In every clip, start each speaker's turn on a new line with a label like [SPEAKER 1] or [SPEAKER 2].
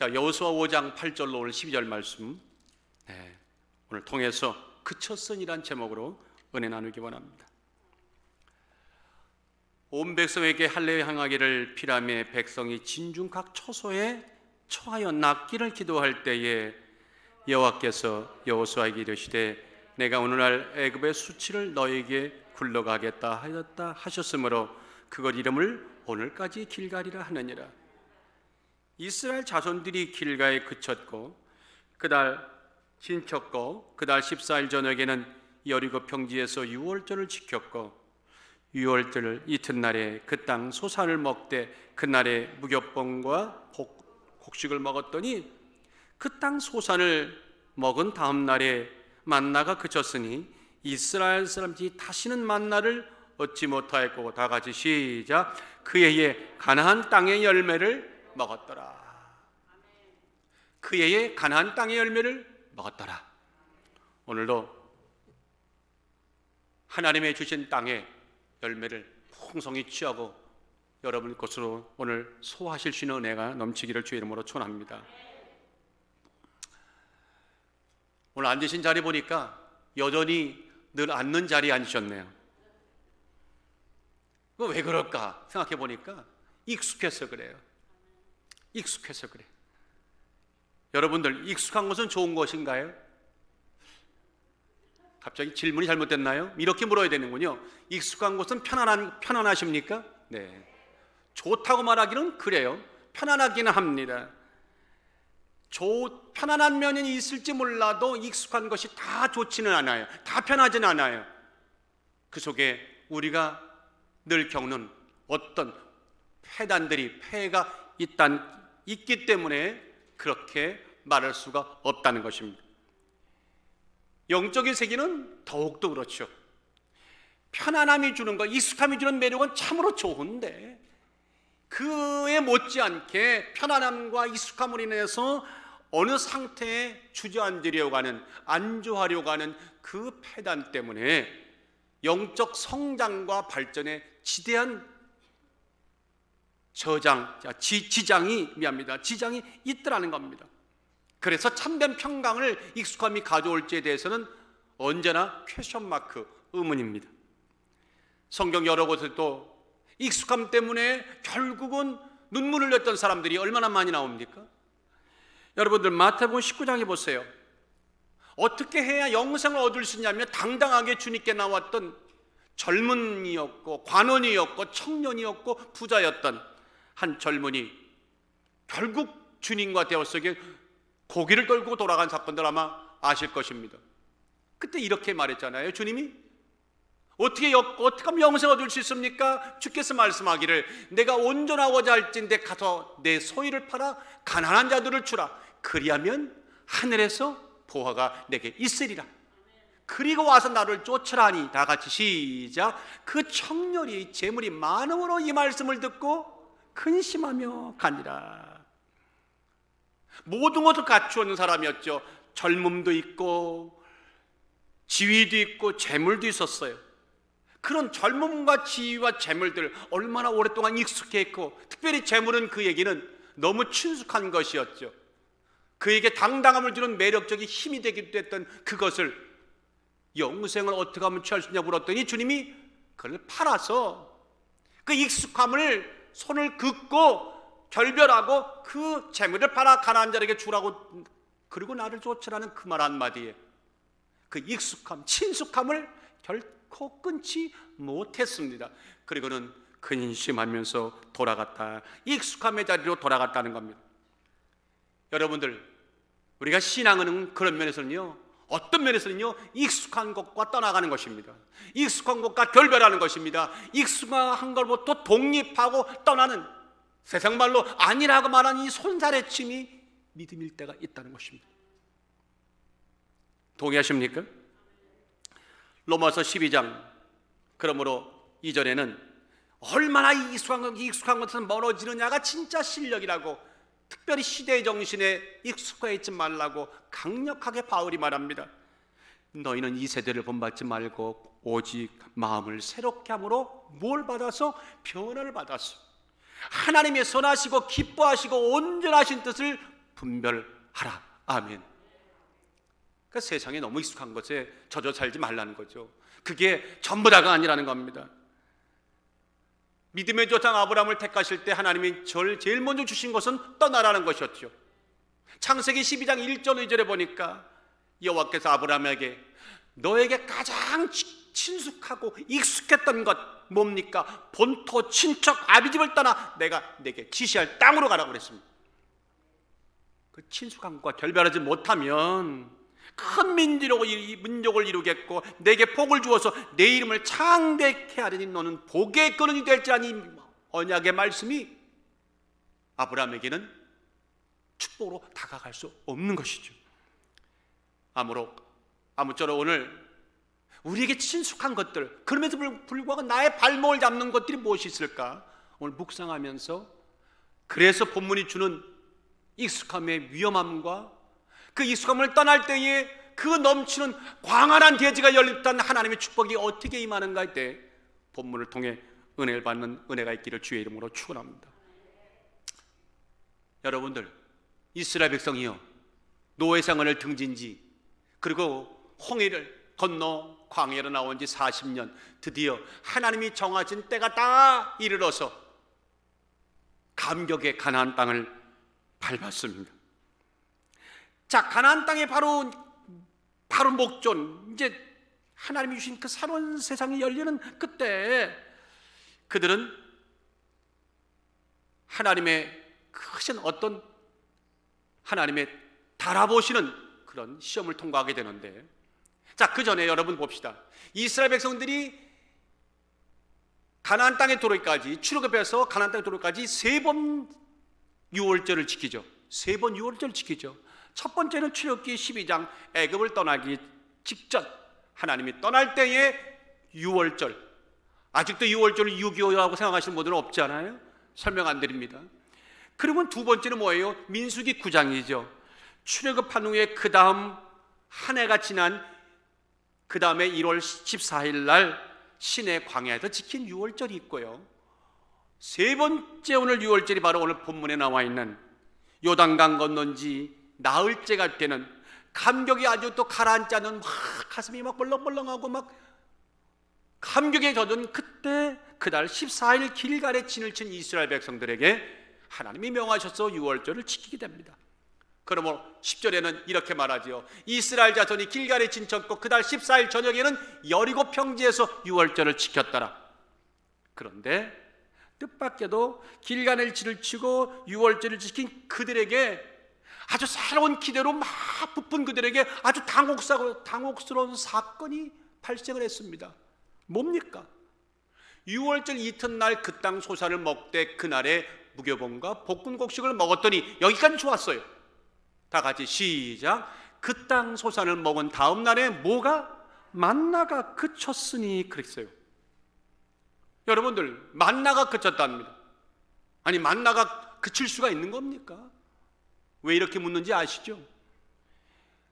[SPEAKER 1] 자, 여호수아 5장 8절로 오늘 12절 말씀 네, 오늘 통해서 그쳤선이란 제목으로 은혜 나누기 원합니다. 온 백성에게 할례 향하기를 피라며 백성이 진중각 초소에 처하여 낫기를 기도할 때에 여호와께서 여호수아에게 이르시되 내가 오늘날 애굽의 수치를 너에게 굴러가겠다 하였다 하셨으므로 그것 이름을 오늘까지 길갈이라 하느니라 이스라엘 자손들이 길가에 그쳤고 그달 진쳤고 그달 14일 저녁에는 여리고 평지에서 유월절을 지켰고 유월절 이튿날에 그 땅 소산을 먹되 그날에 무교병과 곡식을 먹었더니 그 땅 소산을 먹은 다음 날에 만나가 그쳤으니 이스라엘 사람들이 다시는 만나를 얻지 못하였고 다 같이 시작 그의 가나안 땅의 열매를 먹었더라. 그의 가나안 땅의 열매를 먹었더라. 오늘도 하나님의 주신 땅의 열매를 풍성히 취하고 여러분 것으로 오늘 소화하실 수 있는 은혜가 넘치기를 주의 이름으로 축원합니다. 오늘 앉으신 자리 보니까 여전히 늘 앉는 자리에 앉으셨네요. 왜 그럴까 생각해 보니까 익숙해서 그래요. 익숙해서 그래. 여러분들 익숙한 것은 좋은 것인가요? 갑자기 질문이 잘못됐나요? 이렇게 물어야 되는군요. 익숙한 것은 편안한 편안하십니까? 네. 좋다고 말하기는 그래요. 편안하기는 합니다. 좋, 편안한 면이 있을지 몰라도 익숙한 것이 다 좋지는 않아요. 다 편하지는 않아요. 그 속에 우리가 늘 겪는 어떤 폐단들이 폐가 있단, 있기 때문에 그렇게 말할 수가 없다는 것입니다. 영적인 세계는 더욱더 그렇죠. 편안함이 주는 것, 익숙함이 주는 매력은 참으로 좋은데 그에 못지않게 편안함과 익숙함으로 인해서 어느 상태에 주저앉으려고 하는 안주하려고 하는 그 폐단 때문에 영적 성장과 발전에 지대한 저장, 지, 지장이 미합니다. 지장이 있더라는 겁니다. 그래서 참된 평강을 익숙함이 가져올지에 대해서는 언제나 question mark 의문입니다. 성경 여러 곳에 또 익숙함 때문에 결국은 눈물을 흘렸던 사람들이 얼마나 많이 나옵니까? 여러분들 마태복음 19장에 보세요. 어떻게 해야 영생을 얻을 수 있냐면 당당하게 주님께 나왔던 젊은이였고 관원이었고 청년이었고 부자였던 한 젊은이 결국 주님과 속에 고기를 떨고 돌아간 사건들 아마 아실 것입니다. 그때 이렇게 말했잖아요. 주님이 어떻게 어떻게 하면 영생 얻을 수 있습니까? 주께서 말씀하기를 내가 온전하고자 할진대 가서 내 소유를 팔아 가난한 자들을 주라. 그리하면 하늘에서 보화가 내게 있으리라. 그리고 와서 나를 쫓으라니 다 같이 시작. 그 청년이 재물이 많음으로 이 말씀을 듣고 근심하며 가니라. 모든 것을 갖추었는 사람이었죠. 젊음도 있고 지위도 있고 재물도 있었어요. 그런 젊음과 지위와 재물들 얼마나 오랫동안 익숙했고 특별히 재물은 그 얘기는 너무 친숙한 것이었죠. 그에게 당당함을 주는 매력적인 힘이 되기도 했던 그것을 영생을 어떻게 하면 취할 수 있냐고 물었더니 주님이 그걸 팔아서 그 익숙함을 손을 긋고 결별하고 그 재물을 팔아 가난한 자에게 주라고 그리고 나를 쫓으라는 그 말 한마디에 그 익숙함, 친숙함을 결코 끊지 못했습니다. 그리고는 근심하면서 돌아갔다. 익숙함의 자리로 돌아갔다는 겁니다. 여러분들, 우리가 신앙은 그런 면에서는요, 어떤 면에서는요, 익숙한 것과 떠나가는 것입니다. 익숙한 것과 결별하는 것입니다. 익숙한 것부터 독립하고 떠나는 세상 말로 아니라고 말하는 이 손살의 이 믿음일 때가 있다는 것입니다. 동의하십니까? 로마서 12장 그러므로 이전에는 얼마나 익숙한 것, 익숙한 것은 멀어지느냐가 진짜 실력이라고 특별히 시대의 정신에 익숙해 있지 말라고 강력하게 바울이 말합니다. 너희는 이 세대를 본받지 말고 오직 마음을 새롭게 함으로 뭘 받아서 변화를 받았어. 하나님의 선하시고 기뻐하시고 온전하신 뜻을 분별하라. 아멘. 그러니까 세상에 너무 익숙한 것에 젖어 살지 말라는 거죠. 그게 전부 다가 아니라는 겁니다. 믿음의 조상 아브라함을 택하실 때 하나님이 절 제일 먼저 주신 것은 떠나라는 것이었죠. 창세기 12장 1절 2절에 보니까 여호와께서 아브라함에게 너에게 가장 친숙하고 익숙했던 것 뭡니까? 본토 친척 아비집을 떠나 내가 내게 지시할 땅으로 가라고 그랬습니다. 그 친숙한 것과 결별하지 못하면 큰 민족을, 민족을 이루겠고 내게 복을 주어서 내 이름을 창대케 하리니 너는 복의 근원이 될지라니 언약의 말씀이 아브라함에게는 축복으로 다가갈 수 없는 것이죠. 아무쪼록 아무쪼록 오늘 우리에게 친숙한 것들 그럼에도 불구하고 나의 발목을 잡는 것들이 무엇이 있을까? 오늘 묵상하면서 그래서 본문이 주는 익숙함의 위험함과 그 익숙함을 떠날 때에 그 넘치는 광활한 대지가 열렸다는 하나님의 축복이 어떻게 임하는가 할 때 본문을 통해 은혜를 받는 은혜가 있기를 주의 이름으로 축원합니다. 여러분들 이스라엘 백성이요 노예 생활을 등진 지 그리고 홍해를 건너 광야로 나온 지 40년 드디어 하나님이 정하신 때가 다 이르러서 감격의 가나안 땅을 밟았습니다. 자, 가나안 땅에 바로 바로 목존 이제 하나님이 주신 그 새로운 세상이 열리는 그때 그들은 하나님의 크신 어떤 하나님의 달아보시는 그런 시험을 통과하게 되는데 자, 그 전에 여러분 봅시다. 이스라엘 백성들이 가나안 땅에 도로까지 출애굽해서 가나안 땅에 도로까지 세 번 유월절을 지키죠. 세 번 유월절을 지키죠. 첫 번째는 출애굽기 12장 애굽을 떠나기 직전 하나님이 떠날 때의 유월절. 아직도 유월절을 6.25라고 생각하시는 분들은 없지 않아요? 설명 안 드립니다. 그러면 두 번째는 뭐예요? 민수기 9장이죠. 출애굽한 후에 그 다음 한 해가 지난 그 다음에 1월 14일 날 신의 광야에서 지킨 유월절이 있고요. 세 번째 오늘 유월절이 바로 오늘 본문에 나와 있는 요단강 건넌 지 나흘째가 되는 감격이 아주 또 가라앉지 않은 막 가슴이 막 벌렁벌렁하고 막 감격에 젖은 그때 그날 14일 길갈에 진을 친 이스라엘 백성들에게 하나님이 명하셔서 유월절을 지키게 됩니다. 그러므로 10절에는 이렇게 말하지요. 이스라엘 자손이 길갈에 진쳤고 그달 14일 저녁에는 여리고 평지에서 유월절을 지켰더라. 그런데 뜻밖에도 길간의 질을 치고 유월절을 지킨 그들에게 아주 새로운 기대로 막 부푼 그들에게 아주 당혹스러운, 사건이 발생을 했습니다. 뭡니까? 6월절 이튿날 그 땅 소사를 먹되 그날에 무교봉과 볶음곡식을 먹었더니 여기까지 좋았어요. 다 같이 시작. 그 땅 소산을 먹은 다음 날에 뭐가 만나가 그쳤으니 그랬어요. 여러분들 만나가 그쳤답니다. 아니 만나가 그칠 수가 있는 겁니까? 왜 이렇게 묻는지 아시죠?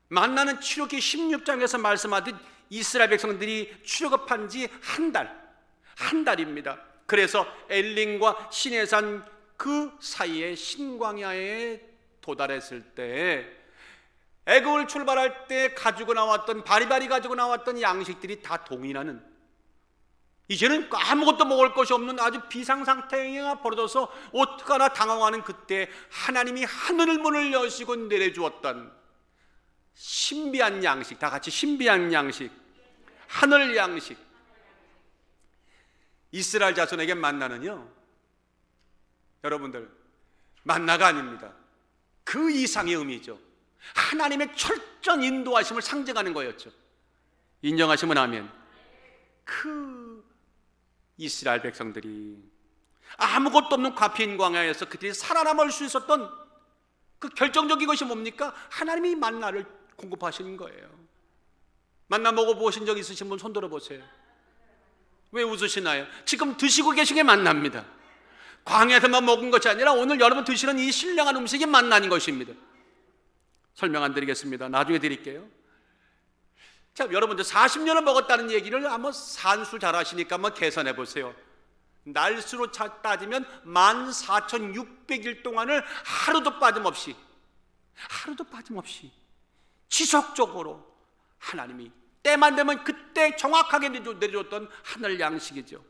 [SPEAKER 1] 만나는 출애굽기 16장에서 말씀하듯 이스라엘 백성들이 출애굽한 지 한 달, 한 달입니다. 그래서 엘링과 시내산 그 사이에 신광야에 도달했을 때 애굽을 출발할 때 가지고 나왔던 바리바리 가지고 나왔던 양식들이 다 동일하는 이제는 아무것도 먹을 것이 없는 아주 비상 상태가 벌어져서 어떡하나 당황하는 그때 하나님이 하늘 문을 여시고 내려주었던 신비한 양식, 다 같이 신비한 양식, 하늘 양식. 이스라엘 자손에게 만나는요, 여러분들, 만나가 아닙니다. 그 이상의 의미죠. 하나님의 철저한 인도하심을 상징하는 거였죠. 인정하시면 하면. 그 이스라엘 백성들이 아무것도 없는 과피인 광야에서 그들이 살아남을 수 있었던 그 결정적인 것이 뭡니까? 하나님이 만나를 공급하시는 거예요. 만나 먹어보신 적 있으신 분 손들어 보세요. 왜 웃으시나요? 지금 드시고 계신 게 만납니다. 광야에서만 먹은 것이 아니라 오늘 여러분 드시는 이 신령한 음식이 만나는 것입니다. 설명 안 드리겠습니다. 나중에 드릴게요. 자, 여러분들 40년을 먹었다는 얘기를 한번 산수 잘 하시니까 한번 계산해 보세요. 날수로 따지면 14,600일 동안을 하루도 빠짐없이 하루도 빠짐없이 지속적으로 하나님이 때만 되면 그때 정확하게 내려줬던 하늘 양식이죠.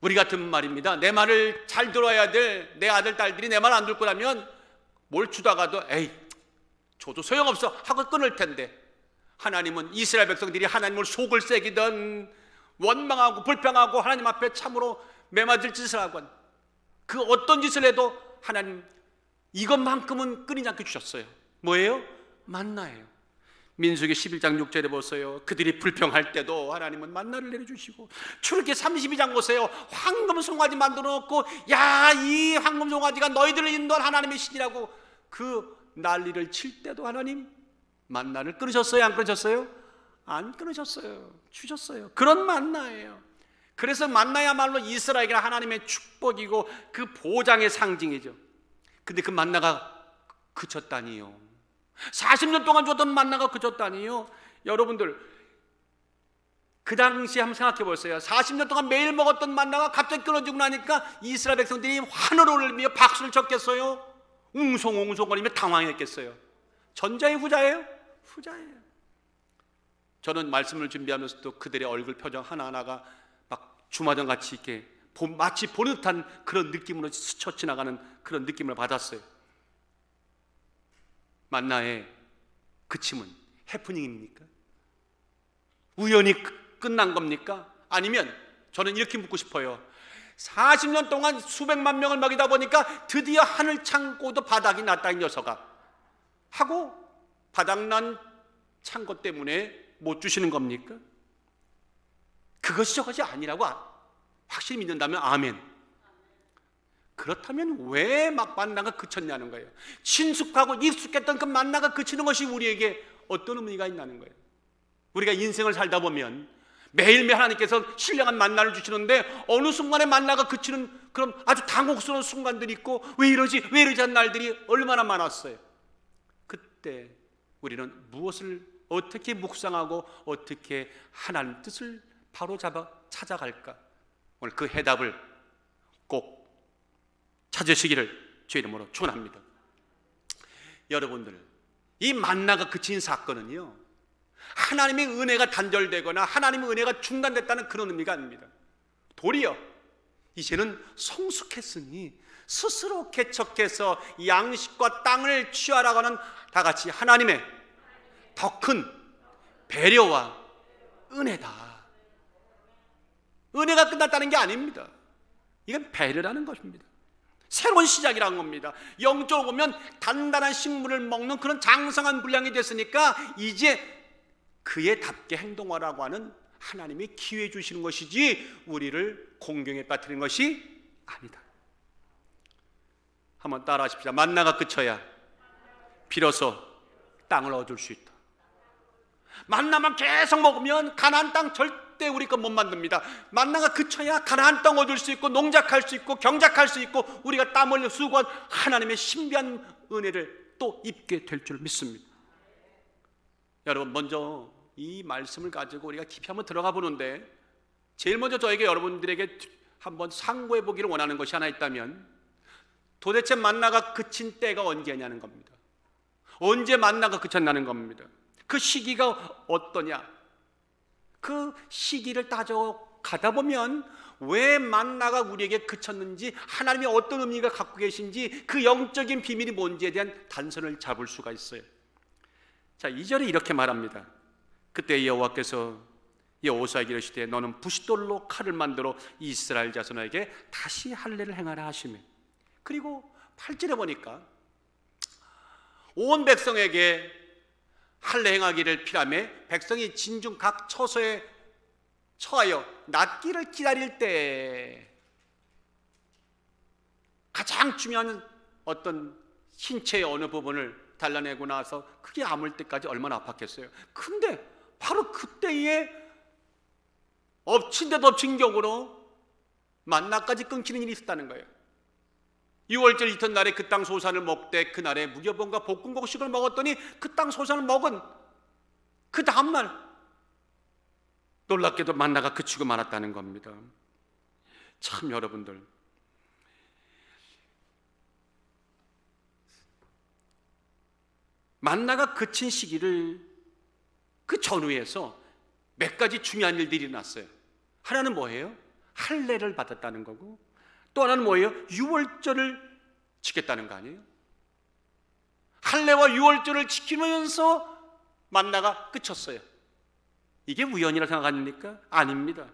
[SPEAKER 1] 우리 같은 말입니다. 내 말을 잘 들어야 될 내 아들, 딸들이 내 말 안 듣고 나면 뭘 주다가도 에이, 줘도 소용없어 하고 끊을 텐데 하나님은 이스라엘 백성들이 하나님을 속을 새기던 원망하고 불평하고 하나님 앞에 참으로 매맞을 짓을 하건 그 어떤 짓을 해도 하나님 이것만큼은 끊이지 않게 주셨어요. 뭐예요? 만나예요. 민수기 11장 6절에 보세요. 그들이 불평할 때도 하나님은 만나를 내려주시고 출애기 32장 보세요. 황금 송아지 만들어 놓고 야 이 황금 송아지가 너희들을 인도한 하나님의 신이라고 그 난리를 칠 때도 하나님 만나를 끊으셨어요? 안 끊으셨어요? 안 끊으셨어요. 주셨어요. 그런 만나예요. 그래서 만나야말로 이스라엘이 하나님의 축복이고 그 보장의 상징이죠. 근데 그 만나가 그쳤다니요. 40년 동안 줬던 만나가 그쳤다니요. 여러분들 그 당시에 한번 생각해 보세요. 40년 동안 매일 먹었던 만나가 갑자기 끊어지고 나니까 이스라엘 백성들이 환호를 울며 박수를 쳤겠어요? 웅송웅송거리며 당황했겠어요? 전자의 후자예요? 후자예요. 저는 말씀을 준비하면서도 그들의 얼굴 표정 하나하나가 막 주마등 같이 이렇게 마치 보는 듯한 그런 느낌으로 스쳐 지나가는 그런 느낌을 받았어요. 만나의 그침은 해프닝입니까? 우연히 끝난 겁니까? 아니면 저는 이렇게 묻고 싶어요. 40년 동안 수백만 명을 먹이다 보니까 드디어 하늘 창고도 바닥이 났다 이 녀석아 하고 바닥난 창고 때문에 못 주시는 겁니까? 그것이 저것이 아니라고 확실히 믿는다면 아멘. 그렇다면 왜 막 만나가 그쳤냐는 거예요. 친숙하고 익숙했던 그 만나가 그치는 것이 우리에게 어떤 의미가 있냐는 거예요. 우리가 인생을 살다 보면 매일매일 하나님께서 신령한 만나를 주시는데 어느 순간에 만나가 그치는 그런 아주 당혹스러운 순간들이 있고 왜 이러지 왜 이러지 한 날들이 얼마나 많았어요. 그때 우리는 무엇을 어떻게 묵상하고 어떻게 하나님 뜻을 바로 잡아 찾아갈까? 오늘 그 해답을 꼭 찾으시기를 주 이름으로 축원합니다. 여러분들, 이 만나가 그친 사건은요. 하나님의 은혜가 단절되거나 하나님의 은혜가 중단됐다는 그런 의미가 아닙니다. 도리어 이제는 성숙했으니 스스로 개척해서 양식과 땅을 취하라고 하는 다 같이 하나님의 더 큰 배려와 은혜다. 은혜가 끝났다는 게 아닙니다. 이건 배려라는 것입니다. 새로운 시작이라는 겁니다. 영적으로 보면 단단한 식물을 먹는 그런 장성한 분량이 됐으니까 이제 그에 답게 행동하라고 하는 하나님이 기회 주시는 것이지 우리를 공경에 빠뜨리는 것이 아니다. 한번 따라 하십시다. 만나가 그쳐야 비로소 땅을 얻을 수 있다. 만나만 계속 먹으면 가나안 땅 절대 절대 우리 것 못 만듭니다. 만나가 그쳐야 가나안 땅 얻을 수 있고 농작할 수 있고 경작할 수 있고 우리가 땀 흘려 수고한 하나님의 신비한 은혜를 또 입게 될 줄 믿습니다. 여러분 먼저 이 말씀을 가지고 우리가 깊이 한번 들어가 보는데 제일 먼저 저에게 여러분들에게 한번 상고해 보기를 원하는 것이 하나 있다면 도대체 만나가 그친 때가 언제냐는 겁니다. 언제 만나가 그쳤나는 겁니다. 그 시기가 어떠냐? 그 시기를 따져 가다 보면 왜 만나가 우리에게 그쳤는지 하나님이 어떤 의미가 갖고 계신지 그 영적인 비밀이 뭔지에 대한 단선을 잡을 수가 있어요. 자, 2절에 이렇게 말합니다. 그때 여호와께서 여호사에게 이르시되 너는 부싯돌로 칼을 만들어 이스라엘 자손에게 다시 할례를 행하라 하시며 그리고 8절에 보니까 온 백성에게 할례 행하기를 피라매 백성이 진중 각 처소에 처하여 낫기를 기다릴 때 가장 중요한 어떤 신체의 어느 부분을 달라내고 나서 크게 아물 때까지 얼마나 아팠겠어요. 근데 바로 그때에 엎친 데 덮친 격으로 만나까지 끊기는 일이 있었다는 거예요. 6월절 이튿날에 그 땅 소산을 먹되 그날에 무교병과 볶음곡식을 먹었더니 그 땅 소산을 먹은 그 다음날 놀랍게도 만나가 그치고 말았다는 겁니다. 참 여러분들 만나가 그친 시기를 그 전후에서 몇 가지 중요한 일들이 났어요. 하나는 뭐예요? 할례를 받았다는 거고 또 하나는 뭐예요? 유월절을 지켰다는 거 아니에요? 할례와 유월절을 지키면서 만나가 끝쳤어요. 이게 우연이라 생각합니까? 아닙니다.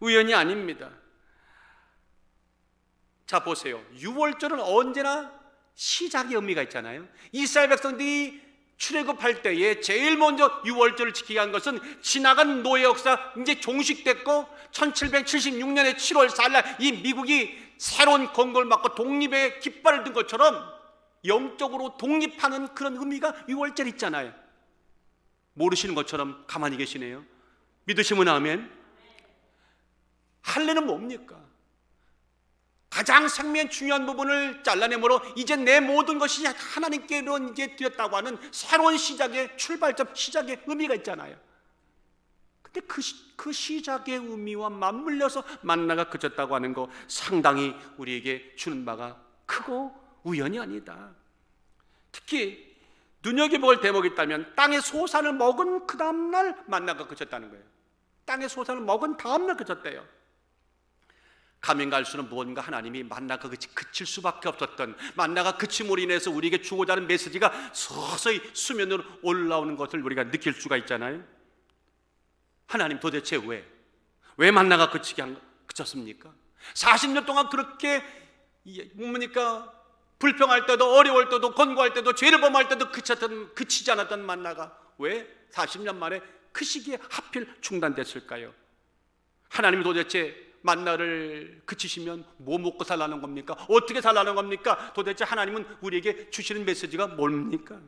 [SPEAKER 1] 우연이 아닙니다. 자 보세요. 유월절은 언제나 시작의 의미가 있잖아요. 이스라엘 백성들이 출애굽할 때에 제일 먼저 유월절을 지키게 한 것은 지나간 노예 역사 이제 종식됐고 1776년에 7월 4일 이 미국이 새로운 건국을 맞고 독립의 깃발을 든 것처럼 영적으로 독립하는 그런 의미가 유월절 있잖아요. 모르시는 것처럼 가만히 계시네요. 믿으시면 아멘. 할례는 뭡니까? 가장 생명 중요한 부분을 잘라내므로 이제 내 모든 것이 하나님께로 이제 되었다고 하는 새로운 시작의 출발점, 시작의 의미가 있잖아요. 근데 그, 그 시작의 의미와 맞물려서 만나가 그쳤다고 하는 거 상당히 우리에게 주는 바가 크고 우연이 아니다. 특히 눈여겨볼 대목이 있다면 땅의 소산을 먹은 그 다음날 만나가 그쳤다는 거예요. 땅의 소산을 먹은 다음날 그쳤대요. 가면 갈수록 무언가 하나님이 만나가 그칠 수밖에 없었던 만나가 그침으로 인해서 우리에게 주고자 하는 메시지가 서서히 수면으로 올라오는 것을 우리가 느낄 수가 있잖아요. 하나님 도대체 왜? 왜 만나가 그치게 한, 그쳤습니까? 40년 동안 그렇게 뭡니까? 불평할 때도 어려울 때도 권고할 때도 죄를 범할 때도 그쳤던 그치지 않았던 만나가 왜 40년 만에 그 시기에 하필 중단됐을까요? 하나님이 도대체 만나를 그치시면 뭐 먹고 살라는 겁니까? 어떻게 살라는 겁니까? 도대체 하나님은 우리에게 주시는 메시지가 뭡니까?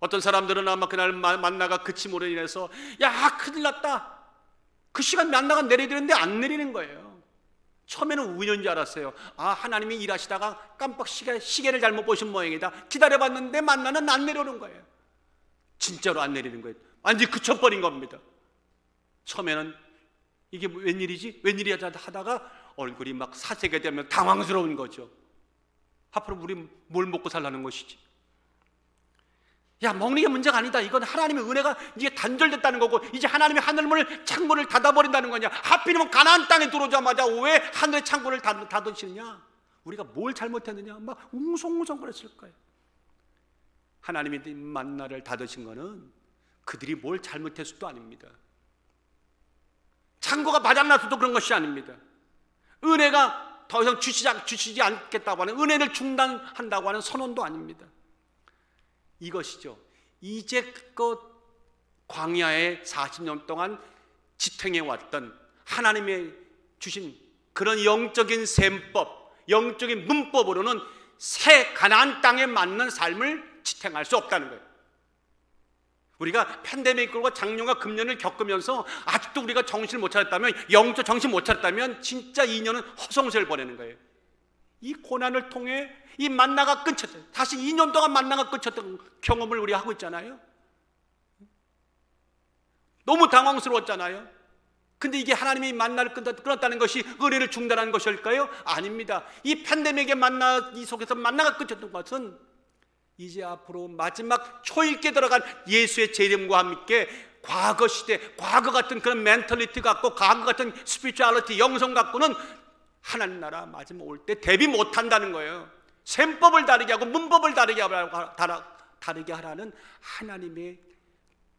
[SPEAKER 1] 어떤 사람들은 아마 그날 만나가 그침으로 인해서 야 큰일 났다. 그 시간 만나가 내려야 되는데 안 내리는 거예요. 처음에는 우연인 줄 알았어요 아 하나님이 일하시다가 깜빡 시계, 시계를 잘못 보신 모양이다. 기다려봤는데 만나는 안 내려오는 거예요. 진짜로 안 내리는 거예요. 완전히 그쳐버린 겁니다. 처음에는 이게 뭐 웬일이지? 웬일이야 하다가 얼굴이 막 사색이 되면 당황스러운 거죠. 앞으로 우리 뭘 먹고 살라는 것이지? 야, 먹는 게 문제가 아니다. 이건 하나님의 은혜가 이제 단절됐다는 거고, 이제 하나님의 하늘문을 창문을 닫아버린다는 거냐? 하필이면 가나안 땅에 들어오자마자 왜 하늘의 창문을 닫으시느냐? 우리가 뭘 잘못했느냐? 막 웅성웅성 그랬을 거예요. 하나님이 만나를 닫으신 거는 그들이 뭘 잘못했을도 아닙니다. 창고가 바닥나서도 그런 것이 아닙니다. 은혜가 더 이상 주시지, 주시지 않겠다고 하는 은혜를 중단한다고 하는 선언도 아닙니다. 이것이죠. 이제껏 광야에 40년 동안 지탱해 왔던 하나님의 주신 그런 영적인 셈법, 영적인 문법으로는 새 가나안 땅에 맞는 삶을 지탱할 수 없다는 거예요. 우리가 팬데믹과 작년과 금년을 겪으면서 아직도 우리가 정신을 못 차렸다면 영적 정신 못 차렸다면 진짜 2년은 허송세를 보내는 거예요. 이 고난을 통해 이 만나가 그쳤어요. 다시 2년 동안 만나가 그쳤던 경험을 우리 하고 있잖아요. 너무 당황스러웠잖아요. 근데 이게 하나님이 만나를 끊었다는 것이 은혜를 중단한 것일까요? 아닙니다. 이 팬데믹의 만나 이 속에서 만나가 끊겼던 것은 이제 앞으로 마지막 초읽기에 들어간 예수의 재림과 함께 과거 시대, 과거 같은 그런 mentality 갖고 과거 같은 spirituality, 영성 갖고는 하나님 나라 마지막 올 때 대비 못 한다는 거예요. 셈법을 다르게 하고 문법을 다르게 하라고 다르게 하라는 하나님의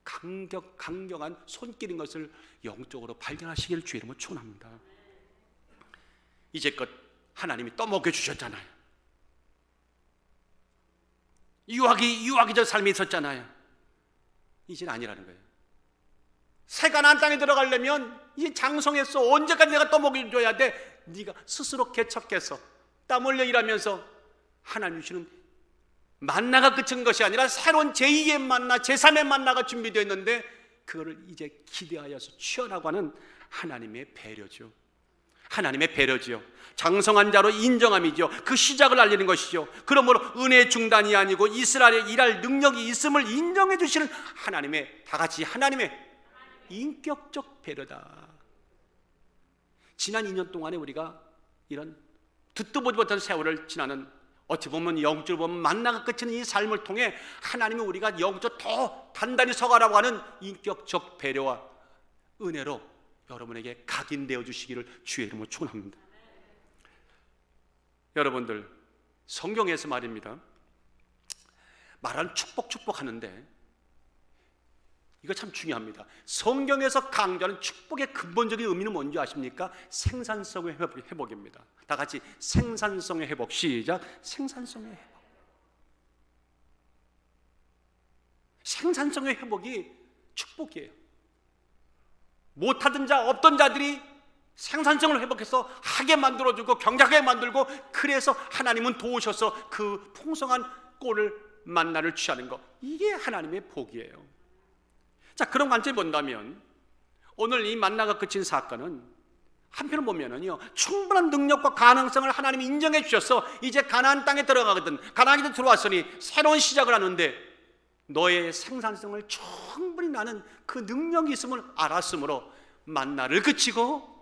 [SPEAKER 1] 강격 강경한 손길인 것을 영적으로 발견하시기를 주의 이름으로 축원합니다. 이제껏 하나님이 떠먹여 주셨잖아요. 유학이 유학이적 삶이 있었잖아요. 이젠 아니라는 거예요. 새가난 땅에 들어가려면 이 장성했어. 언제까지 내가 떠먹여 줘야 돼? 네가 스스로 개척해서 땀 흘려 일하면서 하나님 주시는 만나가 그친 것이 아니라 새로운 제2의 만나, 제3의 만나가 준비되어 있는데 그거를 이제 기대하여서 취하라고 하는 하나님의 배려죠. 하나님의 배려지요. 장성한 자로 인정함이죠. 그 시작을 알리는 것이죠. 그러므로 은혜 중단이 아니고 이스라엘에 일할 능력이 있음을 인정해 주시는 하나님의 다 같이 하나님의 인격적 배려다. 지난 2년 동안에 우리가 이런 듣도 보지 못한 세월을 지나는 어찌 보면 영적으로 보면 만나가 끝이는 이 삶을 통해 하나님이 우리가 영적 더 단단히 서가라고 하는 인격적 배려와 은혜로 여러분에게 각인되어 주시기를 주의 이름으로 축원합니다. 여러분들 성경에서 말입니다. 말하는 축복 축복하는데 이거 참 중요합니다. 성경에서 강조하는 축복의 근본적인 의미는 뭔지 아십니까? 생산성의 회복 입니다. 다 같이 생산성의 회복 시작. 생산성의 회복. 생산성의 회복이 축복이에요. 못하던 자, 없던 자들이 생산성을 회복해서 하게 만들어주고 경작하게 만들고 그래서 하나님은 도우셔서 그 풍성한 꼴을 만나를 취하는 것 이게 하나님의 복이에요. 자 그런 관점에 본다면 오늘 이 만나가 그친 사건은 한편으로 보면은요 충분한 능력과 가능성을 하나님이 인정해 주셔서 이제 가나안 땅에 들어가거든 가나안에 들어왔으니 새로운 시작을 하는데 너의 생산성을 충분히 나는 그 능력이 있음을 알았으므로 만나를 그치고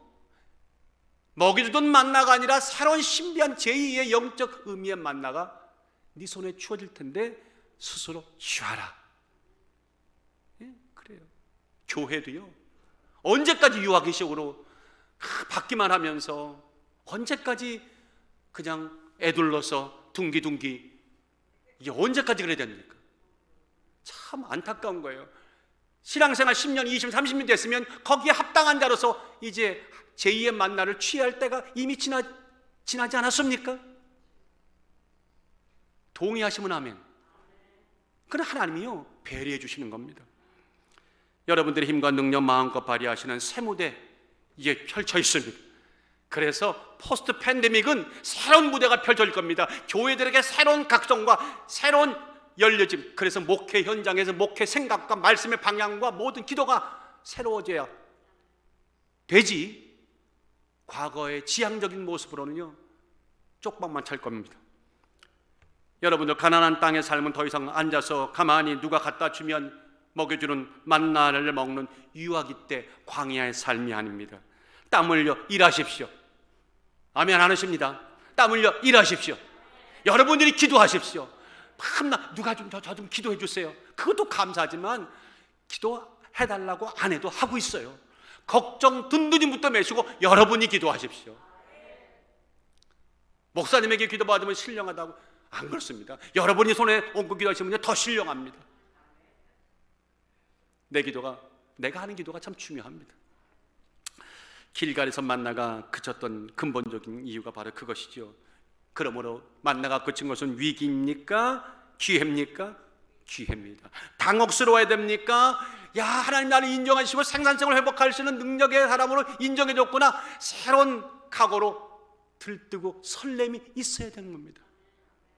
[SPEAKER 1] 먹이주던 만나가 아니라 새로운 신비한 제2의 영적 의미의 만나가 네 손에 주어질 텐데 스스로 쉬어라. 예, 그래요. 교회도요. 언제까지 유아기식으로 받기만 하면서 언제까지 그냥 애둘러서 둥기둥기 이게 언제까지 그래야 됩니까? 참 안타까운 거예요. 신앙생활 10년, 20년, 30년 됐으면 거기에 합당한 자로서 이제 제2의 만나를 취할 때가 이미 지나, 지나지 않았습니까? 동의하시면 아멘. 그건 하나님이요, 배려해 주시는 겁니다. 여러분들의 힘과 능력 마음껏 발휘하시는 새 무대 이게 펼쳐 있습니다. 그래서 포스트 팬데믹은 새로운 무대가 펼쳐질 겁니다. 교회들에게 새로운 각성과 새로운 열려짐. 그래서 목회 현장에서 목회 생각과 말씀의 방향과 모든 기도가 새로워져야 되지. 과거의 지향적인 모습으로는요 쪽방만 찰 겁니다. 여러분들 가난한 땅의 삶은 더 이상 앉아서 가만히 누가 갖다 주면 먹여주는 만나를 먹는 유아기 때 광야의 삶이 아닙니다. 땀 흘려 일하십시오. 아멘 안 하십니다. 땀 흘려 일하십시오. 여러분들이 기도하십시오. 밤낮 누가 좀저좀 기도해 주세요. 그것도 감사하지만 기도해 달라고 안 해도 하고 있어요. 걱정 든든히부터 매시고 여러분이 기도하십시오. 목사님에게 기도받으면 신령하다고 안 그렇습니다. 여러분이 손에 얹고 기도하시면 더 신령합니다. 내 기도가 내가 하는 기도가 참 중요합니다. 길갈에서 만나가 그쳤던 근본적인 이유가 바로 그것이죠. 그러므로 만나가 그친 것은 위기입니까? 기회입니까? 기회입니다. 당혹스러워야 됩니까? 야, 하나님 나를 인정하시고 생산성을 회복할 수 있는 능력의 사람으로 인정해 줬구나. 새로운 각오로 들뜨고 설렘이 있어야 되는 겁니다.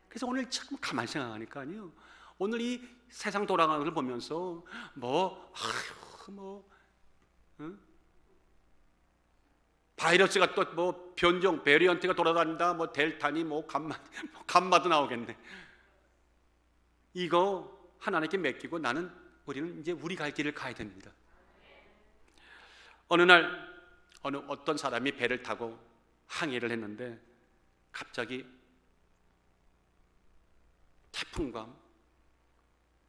[SPEAKER 1] 그래서 오늘 참 가만히 생각하니까 아니요. 오늘 이 세상 돌아가는 걸 보면서 뭐, 아휴, 뭐, 응? 바이러스가 또 뭐 변종, 베리언트가 돌아다닌다, 뭐 델타니, 뭐 감마, 뭐 감마도 나오겠네. 이거 하나님께 맡기고 나는 우리는 이제 우리 갈 길을 가야 됩니다. 어느 날 어느 어떤 사람이 배를 타고 항해를 했는데 갑자기 태풍과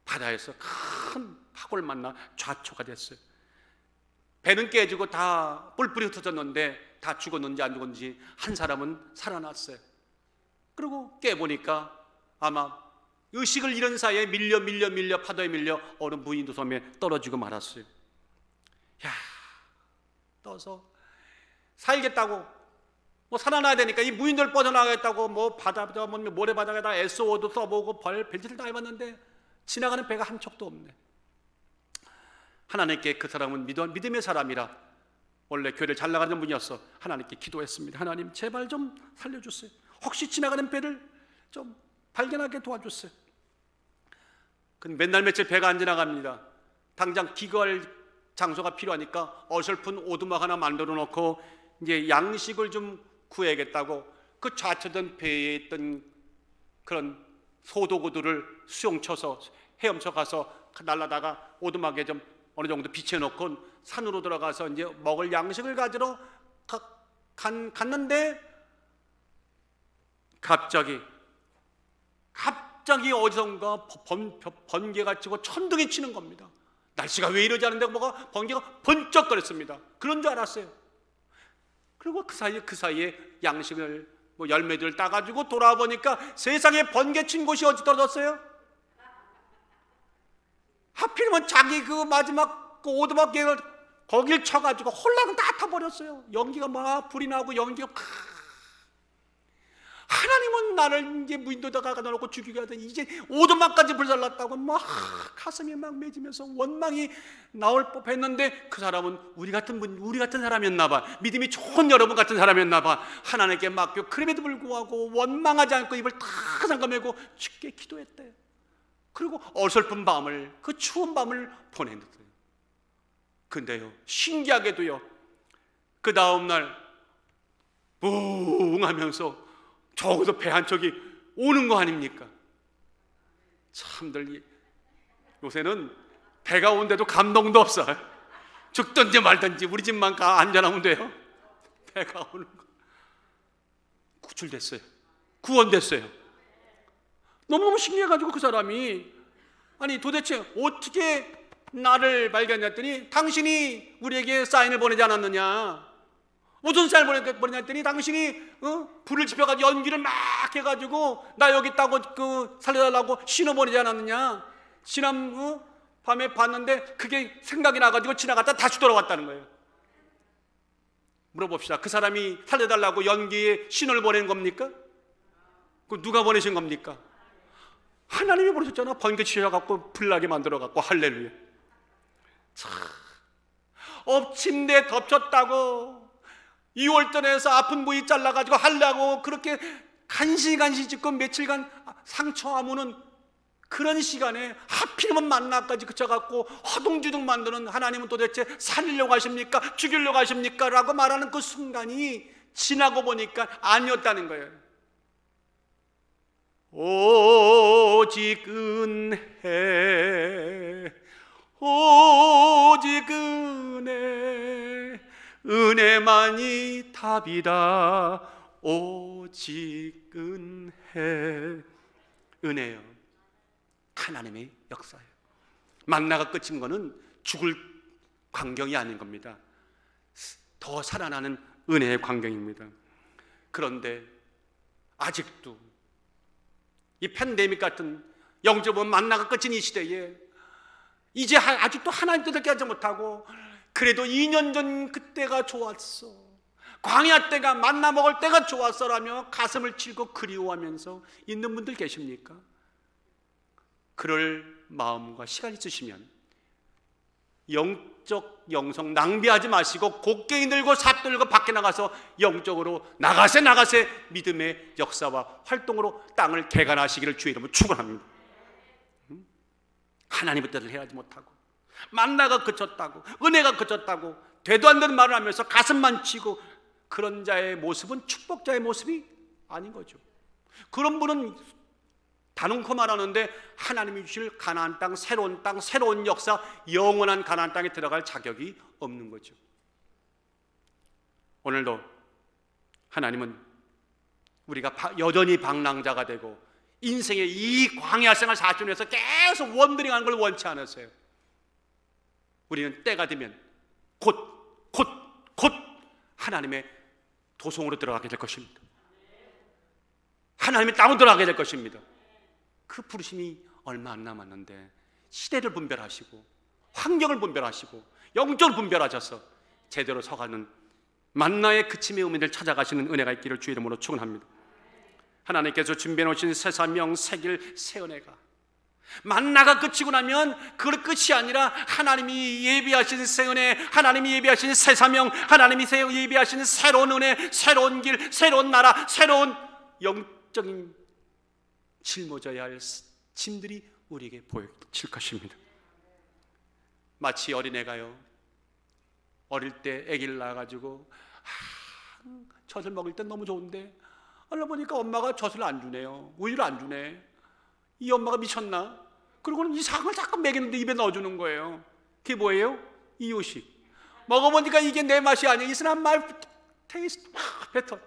[SPEAKER 1] 바다에서 큰 파고를 만나 좌초가 됐어요. 배는 깨지고 다 뿔뿔이 흩어졌는데 다 죽었는지 안 죽었는지 한 사람은 살아났어요. 그리고 깨보니까 아마 의식을 잃은 사이에 밀려 밀려 밀려 파도에 밀려 어느 무인도 섬에 떨어지고 말았어요. 야, 떠서 살겠다고 뭐 살아나야 되니까 이 무인도를 뻗어나가겠다고 뭐 바다다 뭐 모래바닥에다 SO도 써보고 벌 별짓을 다 해봤는데 지나가는 배가 한 척도 없네. 하나님께 그 사람은 믿음의 사람이라 원래 교회를 잘 나가는 분이었어. 하나님께 기도했습니다. 하나님 제발 좀 살려주세요. 혹시 지나가는 배를 좀 발견하게 도와주세요. 그 맨날 며칠 배가 안 지나갑니다. 당장 기거할 장소가 필요하니까 어설픈 오두막 하나 만들어 놓고 이제 양식을 좀 구해야겠다고 그 좌초된 배에 있던 그런 소도구들을 수용쳐서 헤엄쳐 가서 날라다가 오두막에 좀 어느 정도 비춰놓고 산으로 들어가서 이제 먹을 양식을 가지러 가, 간, 갔는데 갑자기 갑자기 어디선가 번, 번개가 치고 천둥이 치는 겁니다. 날씨가 왜 이러지 않은데 뭐가 번개가 번쩍거렸습니다. 그런 줄 알았어요. 그리고 그 사이에 그 사이에 양식을 뭐 열매들을 따가지고 돌아보니까 세상에 번개 친 곳이 어디 떨어졌어요? 하필이면 자기 그 마지막 그 오두막 계획을 거길 쳐가지고 홀락을 다 타버렸어요. 연기가 막 불이 나고 연기가 막 하나님은 나를 이제 무인도에다가 가놓고 죽이게 하더니 이제 오두막까지 불살랐다고 막 가슴이 막 맺으면서 원망이 나올 법했는데 그 사람은 우리 같은 분, 우리 같은 사람이었나 봐. 믿음이 좋은 여러분 같은 사람이었나 봐. 하나님께 맡겨 그럼에도 불구하고 원망하지 않고 입을 다 잠가매고 죽게 기도했대요. 그리고 어설픈 밤을 그 추운 밤을 보냈어요. 근데요 신기하게도요 그 다음 날 붕 하면서 적어도 배 한 척이 오는 거 아닙니까? 참들 요새는 배가 온데도 감동도 없어. 죽든지 말든지 우리 집만 가 안전하면 돼요. 배가 오는 거. 구출됐어요. 구원됐어요. 너무너무 신기해가지고 그 사람이 아니 도대체 어떻게 나를 발견했더니 당신이 우리에게 사인을 보내지 않았느냐? 무슨 쌀 보냈냐 했더니 당신이 어? 불을 지펴가지고 연기를 막 해가지고 나 여기 있다고 그 살려달라고 신호 보내지 않았느냐 지난 어? 밤에 봤는데 그게 생각이 나가지고 지나갔다 다시 돌아왔다는 거예요 물어봅시다 그 사람이 살려달라고 연기에 신호를 보낸 겁니까? 그 누가 보내신 겁니까? 하나님이 보내셨잖아 번개 치셔 갖고 불나게 만들어 갖고 할렐루야 참 엎침대 덮쳤다고 2월전에서 아픈 부위 잘라 가지고 하려고 그렇게 간시간시 짓고 며칠간 상처 아무는 그런 시간에 하필이면 만나까지 그쳐갖고 허둥지둥 만드는 하나님은 도대체 살리려고 하십니까? 죽이려고 하십니까? 라고 말하는 그 순간이 지나고 보니까 아니었다는 거예요. 오직 은혜, 오직 은혜, 은혜만이 답이다. 오직 은혜 은혜요 하나님의 역사예요. 만나가 끝인 거는 죽을 광경이 아닌 겁니다. 더 살아나는 은혜의 광경입니다. 그런데 아직도 이 팬데믹 같은 영접은 만나가 끝인 이 시대에 이제 아직도 하나님 뜻을 깨지 못하고 그래도 2년 전 그때가 좋았어. 광야 때가 만나 먹을 때가 좋았어라며 가슴을 치고 그리워하면서 있는 분들 계십니까? 그럴 마음과 시간 있으시면 영적 영성 낭비하지 마시고 곡괭이 들고 삽 들고 밖에 나가서 영적으로 나가세 나가세 믿음의 역사와 활동으로 땅을 개간하시기를 주의 이름으로 축원합니다. 하나님의 뜻을 해하지 못하고 만나가 그쳤다고 은혜가 그쳤다고 되도 안 되는 말을 하면서 가슴만 치고 그런 자의 모습은 축복자의 모습이 아닌 거죠. 그런 분은 단언코 말하는데 하나님이 주실 가나안 땅, 새로운 땅, 새로운 역사, 영원한 가나안 땅에 들어갈 자격이 없는 거죠. 오늘도 하나님은 우리가 여전히 방랑자가 되고 인생의 이 광야 생활 사춘에서 계속 원드링하는 걸 원치 않으세요. 우리는 때가 되면 곧, 곧, 곧 하나님의 도성으로 들어가게 될 것입니다. 하나님의 땅으로 들어가게 될 것입니다. 그 부르심이 얼마 안 남았는데 시대를 분별하시고 환경을 분별하시고 영적을 분별하셔서 제대로 서가는 만나의 그침의 의미를 찾아가시는 은혜가 있기를 주의 이름으로 축원합니다. 하나님께서 준비해 놓으신 새 사명, 새길, 새 은혜가 만나가 끝이고 나면 그 끝이 아니라 하나님이 예비하신 새 은혜, 하나님이 예비하신 새 사명, 하나님이 예비하신 새로운 은혜, 새로운 길, 새로운 나라, 새로운 영적인 짊어져야 할 짐들이 우리에게 보여질 것입니다. 마치 어린애가요. 어릴 때 아기를 낳아가지고 아, 젖을 먹을 땐 너무 좋은데 알고 보니까 엄마가 젖을 안 주네요. 우유를 안 주네. 이 엄마가 미쳤나? 그리고는 이 상을 자꾸 먹이는데 입에 넣어주는 거예요. 그게 뭐예요? 이유식. 먹어보니까 이게 내 맛이 아니야. 이스란 말 테이스트 막 뱉어.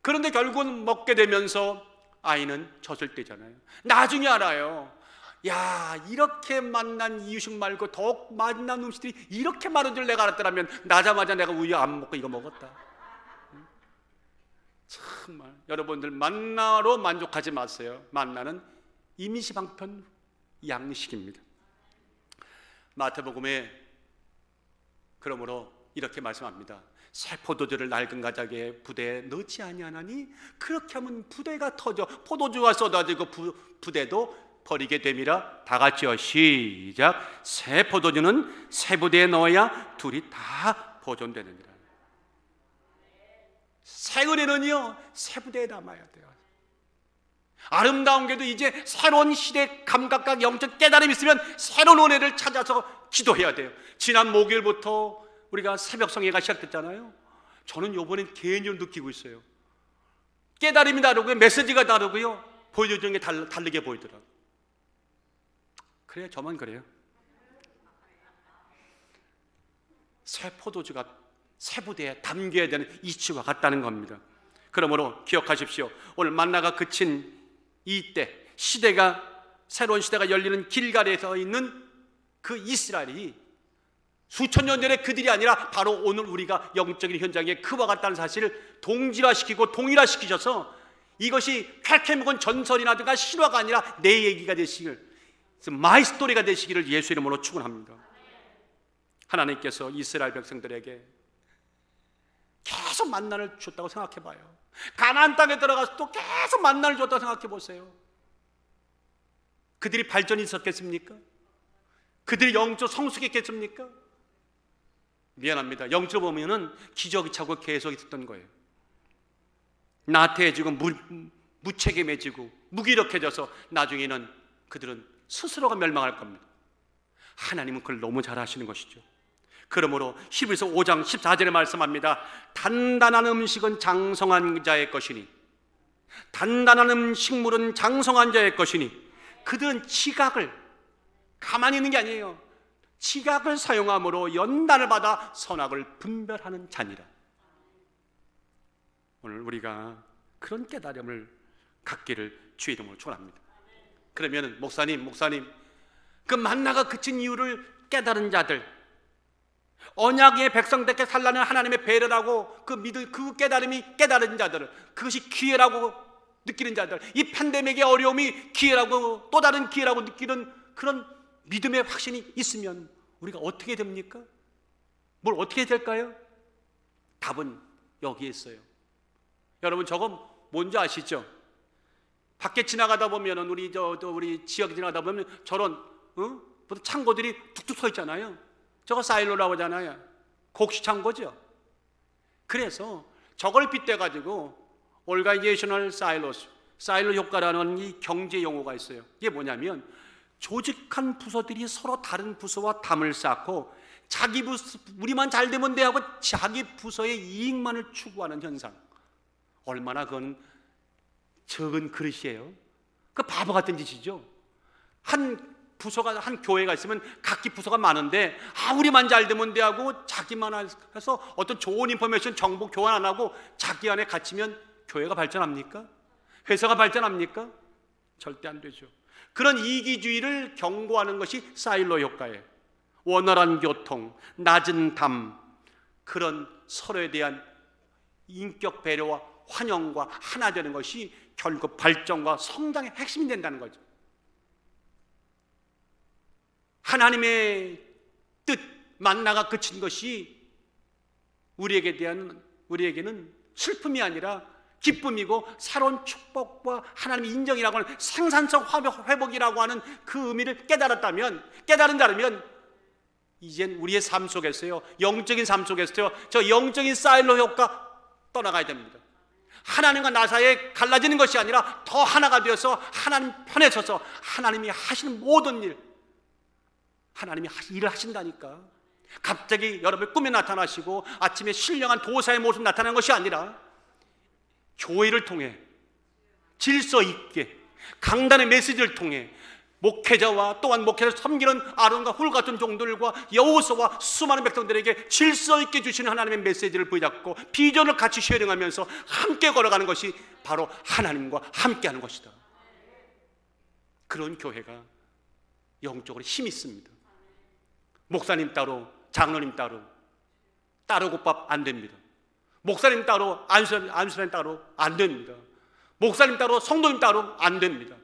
[SPEAKER 1] 그런데 결국은 먹게 되면서 아이는 젖을 때잖아요. 나중에 알아요. 야, 이렇게 만난 이유식 말고 더욱 만난 음식들이 이렇게 많은 줄 내가 알았더라면 나자마자 내가 우유 안 먹고 이거 먹었다. 정말 여러분들 만나로 만족하지 마세요. 만나는 임시방편 양식입니다. 마태복음에 그러므로 이렇게 말씀합니다. 새 포도주를 낡은 가작에 부대에 넣지 아니하나니 그렇게 하면 부대가 터져 포도주가 쏟아지고 부, 부대도 버리게 됨이라 다 같이요. 시작. 새 포도주는 새 부대에 넣어야 둘이 다 보존되느니라. 새 은혜는요 새 부대에 남아야 돼요. 아름다운 게도 이제 새로운 시대 감각과 영적 깨달음이 있으면 새로운 은혜를 찾아서 기도해야 돼요. 지난 목요일부터 우리가 새벽 성회가 시작됐잖아요. 저는 요번엔 개인적으로 느끼고 있어요. 깨달음이 다르고요. 메시지가 다르고요. 보여주는 게 다르, 다르게 보이더라고요. 그래, 저만 그래요. 새 포도주가 새 부대에 담겨야 되는 이치와 같다는 겁니다. 그러므로 기억하십시오. 오늘 만나가 그친 이때 시대가 새로운 시대가 열리는 길가에 서 있는 그 이스라엘이 수천 년 전에 그들이 아니라 바로 오늘 우리가 영적인 현장에 그와 같다는 사실을 동질화시키고 동일화시키셔서 이것이 케케묵은 전설이나든가 실화가 아니라 내 얘기가 되시길 my story가 되시기를 예수 이름으로 축원합니다. 하나님께서 이스라엘 백성들에게 계속 만난을 줬다고 생각해 봐요. 가나안 땅에 들어가서 또 계속 만난을 줬다고 생각해 보세요. 그들이 발전이 있었겠습니까? 그들이 영적 성숙했겠습니까? 미안합니다. 영적 보면은 기적이 차고 계속 있었던 거예요. 나태해지고 무, 무책임해지고 무기력해져서 나중에는 그들은 스스로가 멸망할 겁니다. 하나님은 그걸 너무 잘 아시는 것이죠. 그러므로 히브리서 5장 14절에 말씀합니다. 단단한 음식은 장성한 자의 것이니 단단한 음식물은 장성한 자의 것이니 그들은 지각을 가만히 있는 게 아니에요. 지각을 사용함으로 연단을 받아 선악을 분별하는 자니라. 오늘 우리가 그런 깨달음을 갖기를 주의 이름으로 축원합니다. 그러면 목사님, 목사님, 그 만나가 그친 이유를 깨달은 자들, 언약의 백성들께 살라는 하나님의 배려라고 그 믿을 그 깨달음이 깨달은 자들, 그것이 기회라고 느끼는 자들, 이 팬데믹의 어려움이 기회라고 또 다른 기회라고 느끼는 그런 믿음의 확신이 있으면 우리가 어떻게 됩니까? 뭘 어떻게 될까요? 답은 여기에 있어요. 여러분 저거 뭔지 아시죠? 밖에 지나가다 보면은 우리 저, 저 우리 지역 지나가다 보면 저런 어? 창고들이 툭툭 서 있잖아요. 저거 사일로라고 하잖아요. 곡식 창고죠. 그래서 저걸 빗대 가지고 올가이제이셔널 사일로스 사일로 효과라는 이 경제 용어가 있어요. 이게 뭐냐면 조직한 부서들이 서로 다른 부서와 담을 쌓고 자기 부서, 우리만 잘 되면 돼 하고 자기 부서의 이익만을 추구하는 현상. 얼마나 그건 적은 그릇이에요. 그 바보 같은 짓이죠. 한 부서가, 한 교회가 있으면 각기 부서가 많은데, 아, 우리만 잘 되면 돼 하고 자기만 해서 어떤 좋은 인포메이션 정보 교환 안 하고 자기 안에 갇히면 교회가 발전합니까? 회사가 발전합니까? 절대 안 되죠. 그런 이기주의를 경고하는 것이 사일로 효과예요. 원활한 교통, 낮은 담, 그런 서로에 대한 인격 배려와 환영과 하나 되는 것이 결국 발전과 성장의 핵심이 된다는 거죠. 하나님의 뜻 만나가 그친 것이 우리에게 대한 우리에게는 슬픔이 아니라 기쁨이고 새로운 축복과 하나님의 인정이라고 하는 생산성 회복이라고 하는 그 의미를 깨달았다면 깨달은다면 이젠 우리의 삶 속에서요 영적인 삶 속에서요 저 영적인 사일로 효과 떠나가야 됩니다. 하나님과 나 사이에 갈라지는 것이 아니라 더 하나가 되어서 하나님 편에 서서 하나님이 하시는 모든 일 하나님이 일을 하신다니까 갑자기 여러분의 꿈에 나타나시고 아침에 신령한 도사의 모습 나타나는 것이 아니라 교회를 통해 질서 있게 강단의 메시지를 통해 목회자와 또한 목회를 섬기는 아론과 훌 같은 종들과 여호수와 수많은 백성들에게 질서 있게 주시는 하나님의 메시지를 부여잡고 비전을 같이 쉐링하면서 함께 걸어가는 것이 바로 하나님과 함께하는 것이다. 그런 교회가 영적으로 힘이 있습니다. 목사님 따로, 장로님 따로, 따로 국밥 안 됩니다. 목사님 따로, 안수님 따로 안 됩니다. 목사님 따로, 성도님 따로 안 됩니다.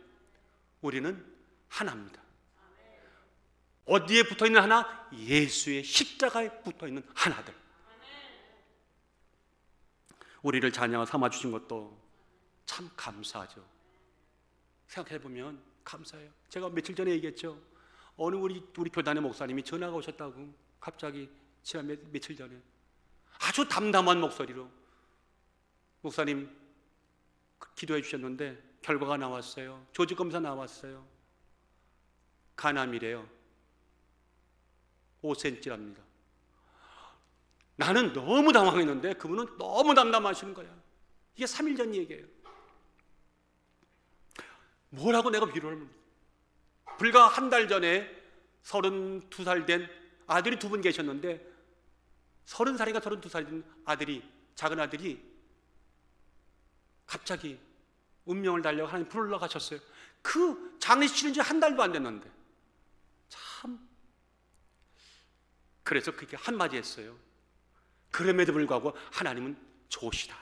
[SPEAKER 1] 우리는 하나입니다. 어디에 붙어 있는 하나? 예수의 십자가에 붙어 있는 하나들. 우리를 자녀 삼아 주신 것도 참 감사하죠. 생각해 보면 감사해요. 제가 며칠 전에 얘기했죠. 어느 우리 우리 교단의 목사님이 전화가 오셨다고 갑자기 지난 며, 며칠 전에 아주 담담한 목소리로 목사님 기도해 주셨는데 결과가 나왔어요. 조직 검사 나왔어요. 간암이래요. 5cm랍니다. 나는 너무 당황했는데 그분은 너무 담담하시는 거야. 이게 3일 전 얘기예요. 뭐라고 내가 위로를 불과 한 달 전에 32살 된 아들이 두 분 계셨는데 30살인가 32살이 된 아들이 작은 아들이 갑자기 운명을 달려 하나님 불러 가셨어요. 그 장례식 치른 지 한 달도 안 됐는데 참 그래서 그게 한마디 했어요. 그럼에도 불구하고 하나님은 좋으시다.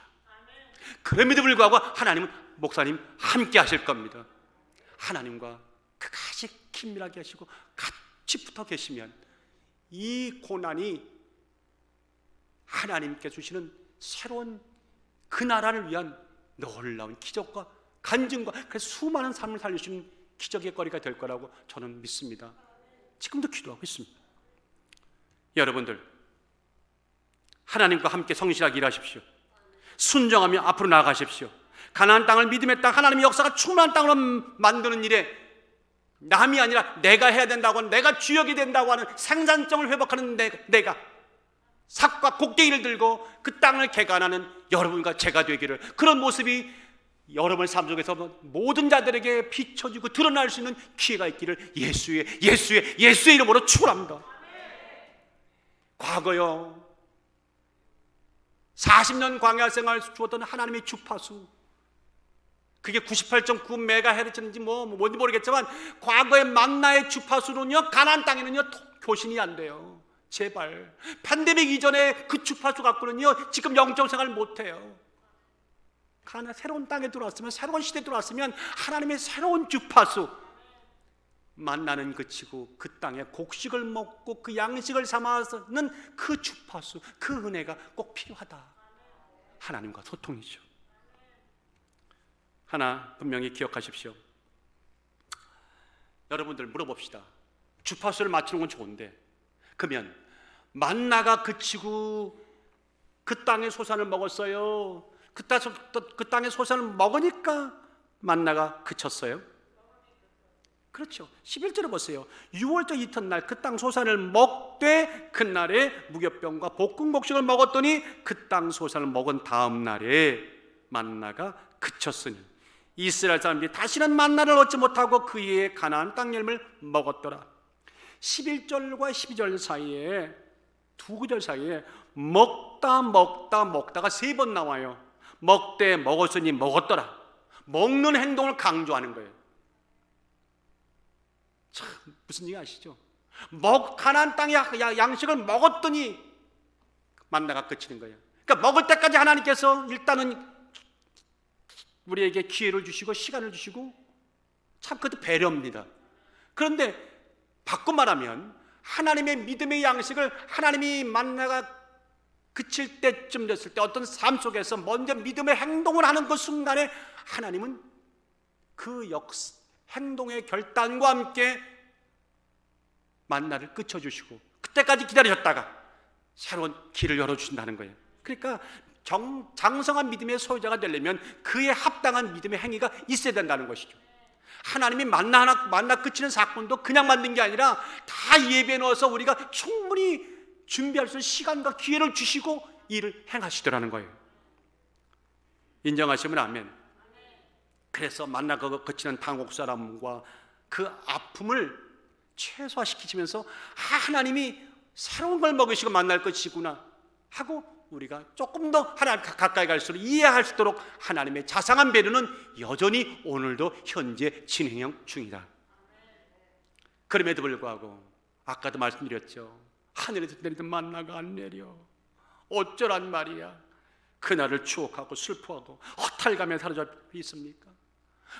[SPEAKER 1] 그럼에도 불구하고 하나님은 목사님 함께 하실 겁니다. 하나님과 그같이 긴밀하게 하시고 같이 붙어 계시면 이 고난이 하나님께 주시는 새로운 그 나라를 위한 놀라운 기적과 간증과 그 수많은 삶을 살리시는 기적의 거리가 될 거라고 저는 믿습니다. 지금도 기도하고 있습니다. 여러분들 하나님과 함께 성실하게 일하십시오. 순정하며 앞으로 나아가십시오. 가나안 땅을 믿음의 땅 하나님의 역사가 충만한 땅으로 만드는 일에 남이 아니라 내가 해야 된다고 하는 내가 주역이 된다고 하는 생산성을 회복하는 내, 가 삭과 곡괭이를 들고 그 땅을 개간하는 여러분과 제가 되기를 그런 모습이 여러분의 삶 속에서 모든 자들에게 비춰지고 드러날 수 있는 기회가 있기를 예수의 예수의 예수의 이름으로 축원합니다. 과거요 40년 광야 생활 주었던 하나님의 주파수 그게 98.9 메가헤르츠인지 뭐 뭔지 모르겠지만 과거의 만나의 주파수는요 가나안 땅에는요 교신이 안 돼요. 제발 팬데믹 이전에 그 주파수 갖고는요 지금 영적 생활 못 해요. 가나 새로운 땅에 들어왔으면 새로운 시대에 들어왔으면 하나님의 새로운 주파수 만나는 그 치고 그 땅에 곡식을 먹고 그 양식을 삼아서는 그 주파수 그 은혜가 꼭 필요하다. 하나님과 소통이죠. 하나 분명히 기억하십시오. 여러분들 물어봅시다. 주파수를 맞추는 건 좋은데 그러면 만나가 그치고 그 땅의 소산을 먹었어요. 그, 땅, 그 땅의 소산을 먹으니까 만나가 그쳤어요. 그렇죠. 11절에 보세요. 6월절 이튿날 그 땅 소산을 먹되 그날에 무교병과 볶음곡식을 먹었더니 그 땅 소산을 먹은 다음 날에 만나가 그쳤으니 이스라엘 사람들이 다시는 만나를 얻지 못하고 그의 가나안 땅 열매를 먹었더라. 11절과 12절 사이에 두 구절 사이에 먹다 먹다 먹다가 세 번 나와요. 먹되 먹었으니 먹었더라. 먹는 행동을 강조하는 거예요. 참 무슨 얘기 아시죠? 먹 가나안 땅의 양식을 먹었더니 만나가 끝이는 거예요. 그러니까 먹을 때까지 하나님께서 일단은 우리에게 기회를 주시고 시간을 주시고 참 그것도 배려입니다. 그런데 바꿔 말하면 하나님의 믿음의 양식을 하나님이 만나가 그칠 때쯤 됐을 때 어떤 삶 속에서 먼저 믿음의 행동을 하는 그 순간에 하나님은 그 역, 행동의 결단과 함께 만나를 끝쳐주시고 그때까지 기다리셨다가 새로운 길을 열어주신다는 거예요. 그러니까 정, 장성한 믿음의 소유자가 되려면 그에 합당한 믿음의 행위가 있어야 된다는 것이죠. 하나님이 만나 하나 만나 끝이는 사건도 그냥 만든 게 아니라 다 예배해 넣어서 우리가 충분히 준비할 수 있는 시간과 기회를 주시고 일을 행하시더라는 거예요. 인정하시면 아멘. 그래서 만나 거치는 당국 사람과 그 아픔을 최소화시키시면서 아, 하나님이 새로운 걸 먹으시고 만날 것이구나 하고 우리가 조금 더 하나님 가까이 갈수록 이해할 수 있도록 하나님의 자상한 배려는 여전히 오늘도 현재 진행 중이다. 그럼에도 불구하고 아까도 말씀드렸죠. 하늘에서 내리던 만나가 안 내려. 어쩌란 말이야. 그날을 추억하고 슬퍼하고 허탈감에 사로잡혀 있습니까?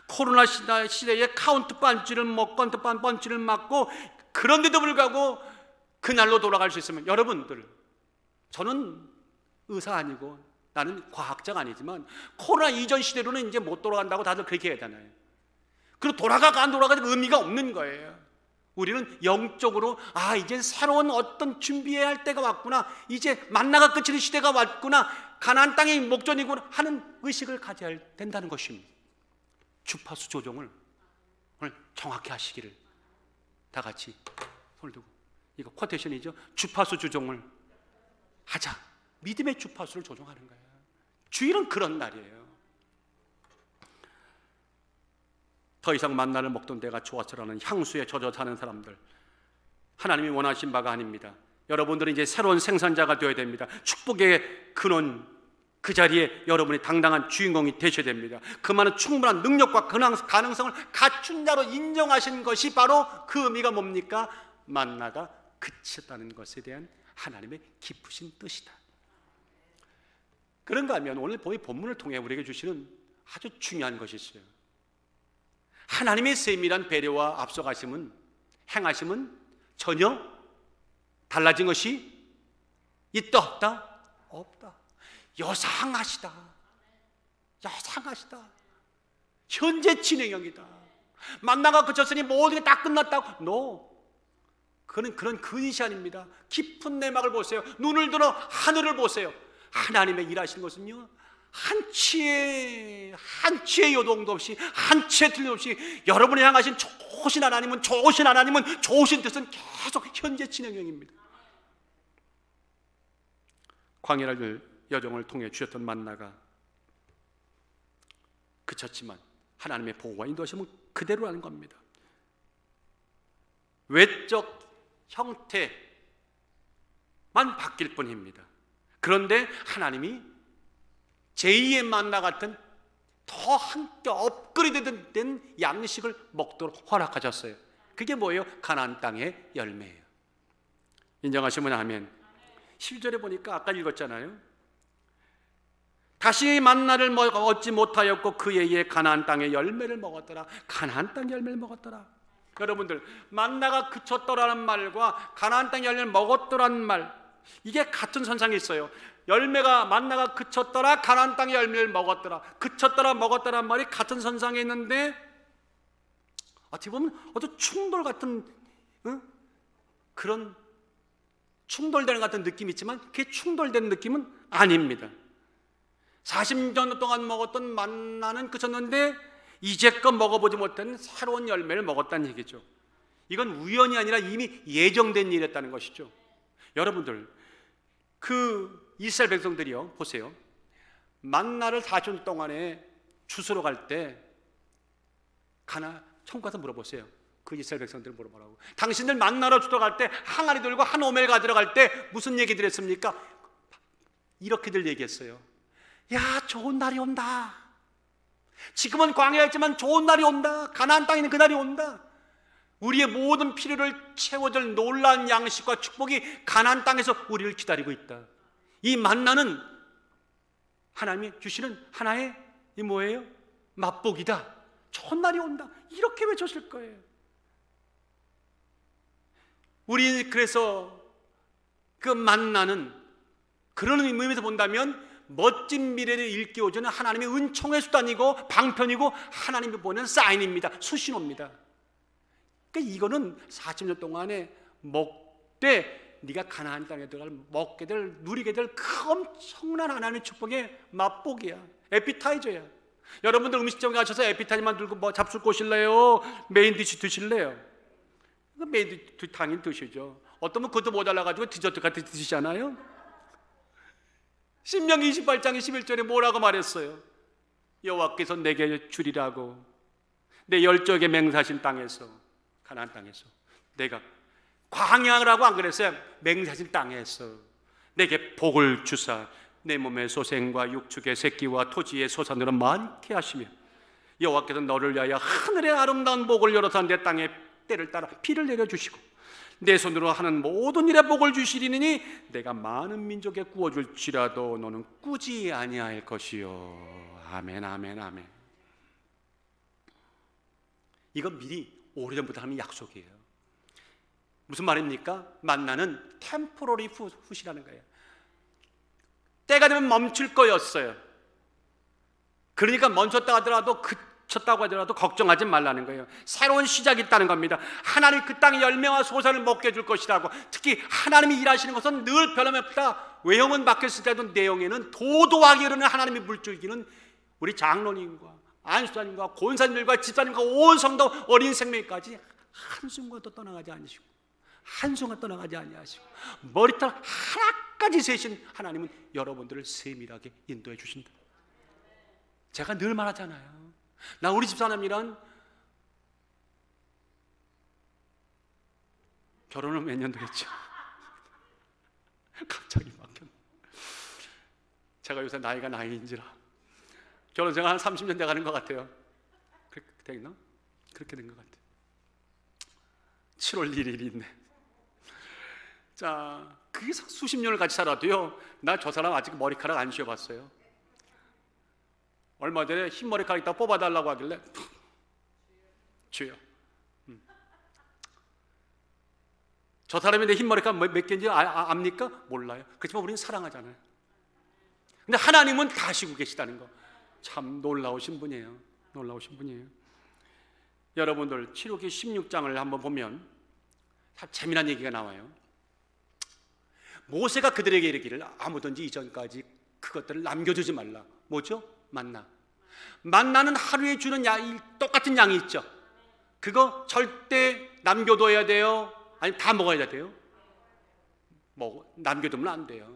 [SPEAKER 1] 코로나 시대에 카운터 펀치를 카운터 펀치를 맞고 그런데도 불구하고 그날로 돌아갈 수 있으면 여러분들 저는 의사 아니고 나는 과학자가 아니지만 코로나 이전 시대로는 이제 못 돌아간다고 다들 그렇게 하잖아요. 그리고 돌아가가 안 돌아가도 의미가 없는 거예요. 우리는 영적으로 아 이제 새로운 어떤 준비해야 할 때가 왔구나. 이제 만나가 그치는 시대가 왔구나. 가나안 땅이 목전이구나 하는 의식을 가져야 된다는 것입니다. 주파수 조정을 오늘 정확히 하시기를 다 같이 손을 들고 이거 쿼테이션이죠. 주파수 조정을 하자 믿음의 주파수를 조정하는 거예요 주일은 그런 날이에요 더 이상 만나를 먹던 데가 좋았으라는 향수에 젖어 사는 사람들 하나님이 원하신 바가 아닙니다. 여러분들은 이제 새로운 생산자가 되어야 됩니다. 축복의 근원 그 자리에 여러분이 당당한 주인공이 되셔야 됩니다. 그 많은 충분한 능력과 가능성을 갖춘 자로 인정하신 것이 바로 그 의미가 뭡니까? 만나가 그쳤다는 것에 대한 하나님의 깊으신 뜻이다. 그런가 하면 오늘 본문을 통해 우리에게 주시는 아주 중요한 것이 있어요. 하나님의 세밀한 배려와 앞서가심은 행하심은 전혀 달라진 것이 있다 없다? 없다. 여상하시다. 여상하시다. 현재 진행형이다. 만나가 그쳤으니 모든 게 다 끝났다고? No. 그는 그런 근시 아닙니다. 깊은 내막을 보세요. 눈을 들어 하늘을 보세요 하나님의 일하시는 것은요 한치의 한치의 요동도 없이 한치의 틀림 없이 여러분이 향하신 좋으신 하나님은 좋으신 하나님은 좋으신 뜻은 계속 현재 진행형입니다. 광야를 여정을 통해 주셨던 만나가 그쳤지만 하나님의 보호와 인도하심은 그대로라는 겁니다. 외적 형태만 바뀔 뿐입니다. 그런데 하나님이 제2의 만나 같은 더 함께 업그레이드 된 양식을 먹도록 허락하셨어요. 그게 뭐예요? 가나안 땅의 열매예요. 인정하시면 하면 1절에 보니까 아까 읽었잖아요. 다시 만나를 얻지 못하였고 그의 가나안 땅의 열매를 먹었더라. 가나안 땅 열매를 먹었더라. 여러분들 만나가 그쳤더라는 말과 가나안 땅 열매를 먹었더라는 말 이게 같은 선상에 있어요. 열매가 만나가 그쳤더라 가나안 땅의 열매를 먹었더라 그쳤더라 먹었더란 말이 같은 선상에 있는데 어떻게 보면 어떤 충돌 같은 응? 그런 충돌되는 같은 느낌이 있지만 그게 충돌되는 느낌은 아닙니다 40년 동안 먹었던 만나는 그쳤는데 이제껏 먹어보지 못한 새로운 열매를 먹었다는 얘기죠 이건 우연이 아니라 이미 예정된 일이었다는 것이죠 여러분들 그 이스라엘 백성들이요 보세요. 만나를 4년 동안에 주스러 갈때 가나 천국 가서 물어보세요. 그 이스라엘 백성들 물어보라고. 당신들 만나러 주러 때 항아리 들고 한 오멜 가지러 갈때 무슨 얘기들 했습니까? 이렇게들 얘기했어요. 야 좋은 날이 온다. 지금은 광야였지만 좋은 날이 온다. 가나안 땅에는 그날이 온다 우리의 모든 필요를 채워줄 놀라운 양식과 축복이 가나안 땅에서 우리를 기다리고 있다 이 만나는 하나님이 주시는 하나의 이 뭐예요? 맛복이다. 좋은 날이 온다. 이렇게 외쳤을 거예요. 우리 그래서 그 만나는 그런 의미에서 본다면 멋진 미래를 일깨워주는 하나님의 은총의 수단이고 방편이고 하나님이 보낸 사인입니다. 수신호입니다. 그러니까 이거는 40년 동안에 먹되 네가 가나안 땅에 들어갈 먹게 될 누리게 될 그 엄청난 하나님의 축복의 맛보기야. 에피타이저야. 여러분들 음식점에 가셔서 에피타이저만 들고 뭐 잡수고 오실래요? main dish 드실래요? 그 main dish 당연히 드시죠. 어떤 분 그것도 모자라 가지고 디저트 같은 드시잖아요. 신명 28장 11절에 뭐라고 말했어요? 여호와께서 내게 주리라고 내 열적에 맹사신 땅에서 가나안 땅에서 내가 광야라고 안 그랬어요. 맹세진 땅에서 내게 복을 주사 내 몸의 소생과 육축의 새끼와 토지의 소산으로 많게 하시며 여호와께서 너를 위하여 하늘의 아름다운 복을 열어서 내 땅에 때를 따라 비를 내려 주시고 내 손으로 하는 모든 일에 복을 주시리니 내가 많은 민족에 구워 줄지라도 너는 꾸지 아니할 것이요 아멘 아멘 아멘 이건 미리 오래전부터 하는 약속이에요 무슨 말입니까? 만나는 템포러리 훗이라는 거예요 때가 되면 멈출 거였어요 그러니까 멈췄다 하더라도 그쳤다고 하더라도 걱정하지 말라는 거예요. 새로운 시작이 있다는 겁니다. 하나님 그 땅의 열매와 소산을 먹게 해줄 것이라고. 특히 하나님이 일하시는 것은 늘 변함없다. 외형은 바뀌었을 때도 내용에는 도도하게 흐르는 하나님의 물줄기는 우리 장로님과 안수사님과 권사님들과 집사님과 온 성도 어린 생명까지 한순간도 떠나가지 않으시고 한순간 떠나가지 아니하시고 머리털 하나까지 세신 하나님은 여러분들을 세밀하게 인도해 주신다. 제가 늘 말하잖아요. 나 우리 집사람이란 결혼을 몇 년도 했죠. 갑자기 막혔. 제가 요새 나이가 나이인지라 결혼 생활 한 30년 돼 가는 것 같아요. 그렇게 됐나? 그렇게 된 것 같아요. 7월 1일이 있네. 자, 그게 수십 년을 같이 살아도요. 나 저 사람 아직 머리카락 안 씌워봤어요. 얼마 전에 흰 머리카락 있다 뽑아달라고 하길래 주여 음. 저 사람이 내 흰 머리카락 몇, 몇 개인지 아, 아, 압니까? 몰라요 그렇지만 우리는 사랑하잖아요 근데 하나님은 다 아시고 계시다는 거 참 놀라우신 분이에요 놀라우신 분이에요 여러분들 치료기 16장을 한번 보면 참 재미난 얘기가 나와요 모세가 그들에게 이르기를 아무든지 이전까지 그것들을 남겨주지 말라 뭐죠? 만나 만나는 하루에 주는 양, 똑같은 양이 있죠. 그거 절대 남겨둬야 돼요. 아니 다 먹어야 돼요. 뭐 남겨두면 안 돼요.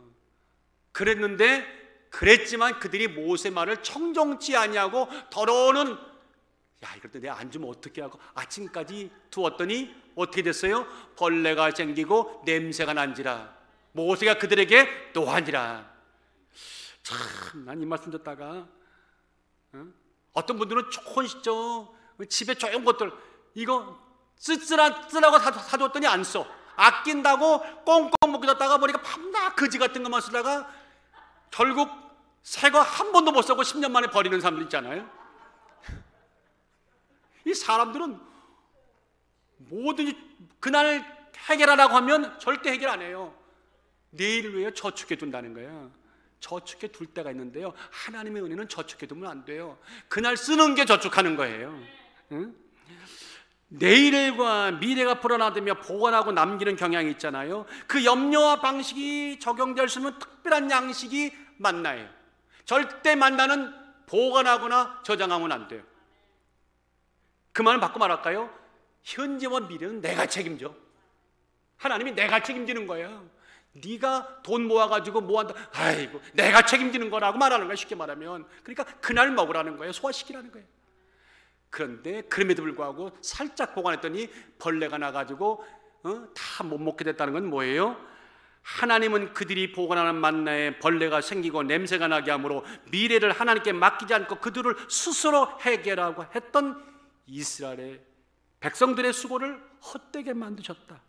[SPEAKER 1] 그랬는데 그랬지만 그들이 모세 말을 청정치 아니하고 더러워는 야 이럴 때 내가 안 주면 어떻게 하고 아침까지 두었더니 어떻게 됐어요? 벌레가 생기고 냄새가 난지라 모세가 그들에게 노하니라 참 난 이 말씀 듣다가 어떤 분들은 저 집에 좋은 것들 이거 쓰쓰라 쓰라고 사줬더니 안 써. 아낀다고 꽁꽁 묶여다가 보니까 밤낮 거지 같은 것만 쓰다가 결국 새거 한 번도 못 쓰고 10년 만에 버리는 사람들 있잖아요. 이 사람들은 뭐든지 그날 해결하라고 하면 절대 해결 안 해요. 내일을 위해 저축해 둔다는 거예요. 저축해 둘 때가 있는데요. 하나님의 은혜는 저축해 두면 안 돼요. 그날 쓰는 게 저축하는 거예요. 응? 내일과 미래가 불어나다며 보관하고 남기는 경향이 있잖아요. 그 염려와 방식이 적용될 수 있는 특별한 양식이 만나예요. 절대 만나는 보관하거나 저장하면 안 돼요. 그 말을 바꿔 말할까요? 현재와 미래는 내가 책임져. 하나님이 내가 책임지는 거예요. 네가 돈 모아가지고 뭐한다 아이고 내가 책임지는 거라고 말하는 거야 쉽게 말하면 그러니까 그날 먹으라는 거예요 소화시키라는 거예요 그런데 그럼에도 불구하고 살짝 보관했더니 벌레가 나가지고 어? 다못 먹게 됐다는 건 뭐예요? 하나님은 그들이 보관하는 만나에 벌레가 생기고 냄새가 나게 하므로 미래를 하나님께 맡기지 않고 그들을 스스로 해결하고 했던 이스라엘의 백성들의 수고를 헛되게 만드셨다.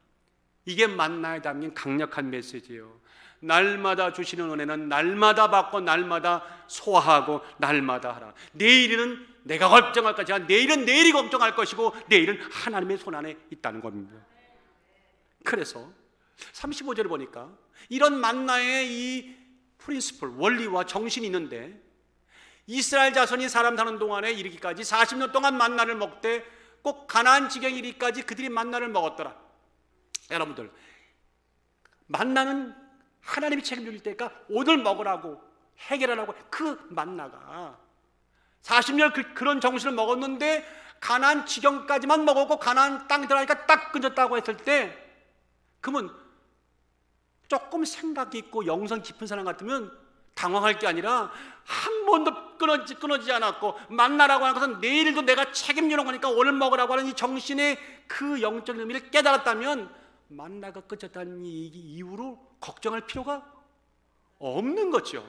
[SPEAKER 1] 이게 만나에 담긴 강력한 메시지예요. 날마다 주시는 은혜는 날마다 받고 날마다 소화하고 날마다 하라. 내일은 내가 걱정할 것이 내일은 내일이 걱정할 것이고 내일은 하나님의 손 안에 있다는 겁니다. 그래서 35절을 보니까 이런 만나의 이 프린시플, 원리와 정신이 있는데 이스라엘 자손이 사람 사는 동안에 이르기까지 40년 동안 만나를 먹되 꼭 가나안 지경 이르기까지 그들이 만나를 먹었더라. 여러분들 만나는 하나님이 책임질 때니까 오늘 먹으라고 해결하라고 그 만나가 40년 그, 그런 정신을 먹었는데 가난 지경까지만 먹었고 가난 땅 들어가니까 딱 끊졌다고 했을 때 그러면 조금 생각이 있고 영성 깊은 사람 같으면 당황할 게 아니라 한 번도 끊어지, 끊어지지 않았고 만나라고 하는 것은 내일도 내가 책임지는 거니까 오늘 먹으라고 하는 이 정신의 그 영적인 의미를 깨달았다면 만나가 끝졌다는 이 이유로 걱정할 필요가 없는 거죠.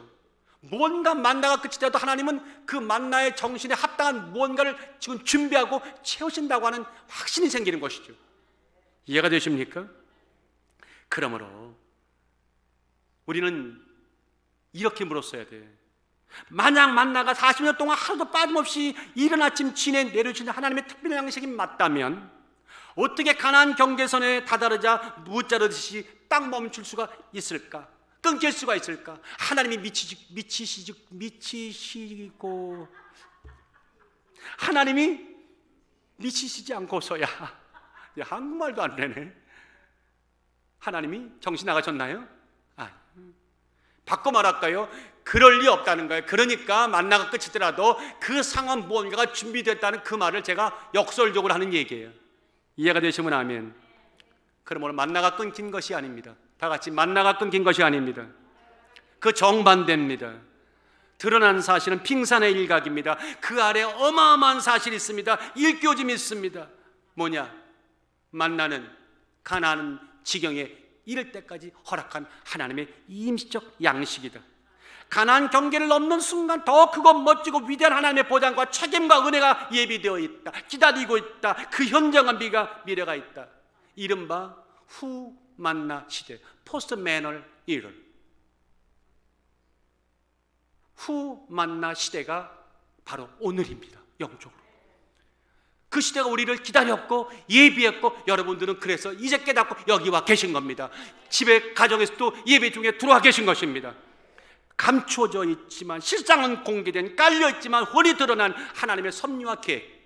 [SPEAKER 1] 뭔가 만나가 끝이 돼도 하나님은 그 만나의 정신에 합당한 무언가를 지금 준비하고 채우신다고 하는 확신이 생기는 것이죠. 이해가 되십니까? 그러므로 우리는 이렇게 물었어야 돼. 만약 만나가 40년 동안 하루도 빠짐없이 이른 아침 진에 내려주신 하나님의 특별한 양식이 맞다면 어떻게 가난 경계선에 다다르자 무자르듯이 딱 멈출 수가 있을까? 끊길 수가 있을까? 하나님이 미치시, 미치시, 미치시고 하나님이 미치시지 않고서야 한국말도 안 되네. 하나님이 정신 나가셨나요? 아, 바꿔 말할까요? 그럴 리 없다는 거예요. 그러니까 만나가 끝이더라도 그 상황 무언가가 준비됐다는 그 말을 제가 역설적으로 하는 얘기예요. 이해가 되시면 아멘. 그러므로 만나가 끊긴 것이 아닙니다. 다 같이 만나가 끊긴 것이 아닙니다. 그 정반대입니다. 드러난 사실은 빙산의 일각입니다. 그 아래 어마어마한 사실이 있습니다. 일교짐이 있습니다. 뭐냐? 만나는 가나안 지경에 이를 때까지 허락한 하나님의 임시적 양식이다. 가난 경계를 넘는 순간 더 크고 멋지고 위대한 하나님의 보장과 책임과 은혜가 예비되어 있다. 기다리고 있다. 그 현장한 미래가 있다. 이른바 후 만나 시대, 포스트 매널 이럴. 후 만나 시대가 바로 오늘입니다. 영적으로. 그 시대가 우리를 기다렸고 예비했고 여러분들은 그래서 이제 깨닫고 여기 와 계신 겁니다. 집에 가정에서도 예배 중에 들어와 계신 것입니다. 감추어져 있지만 실상은 공개된 깔려 있지만 홀이 드러난 하나님의 섭리와 계획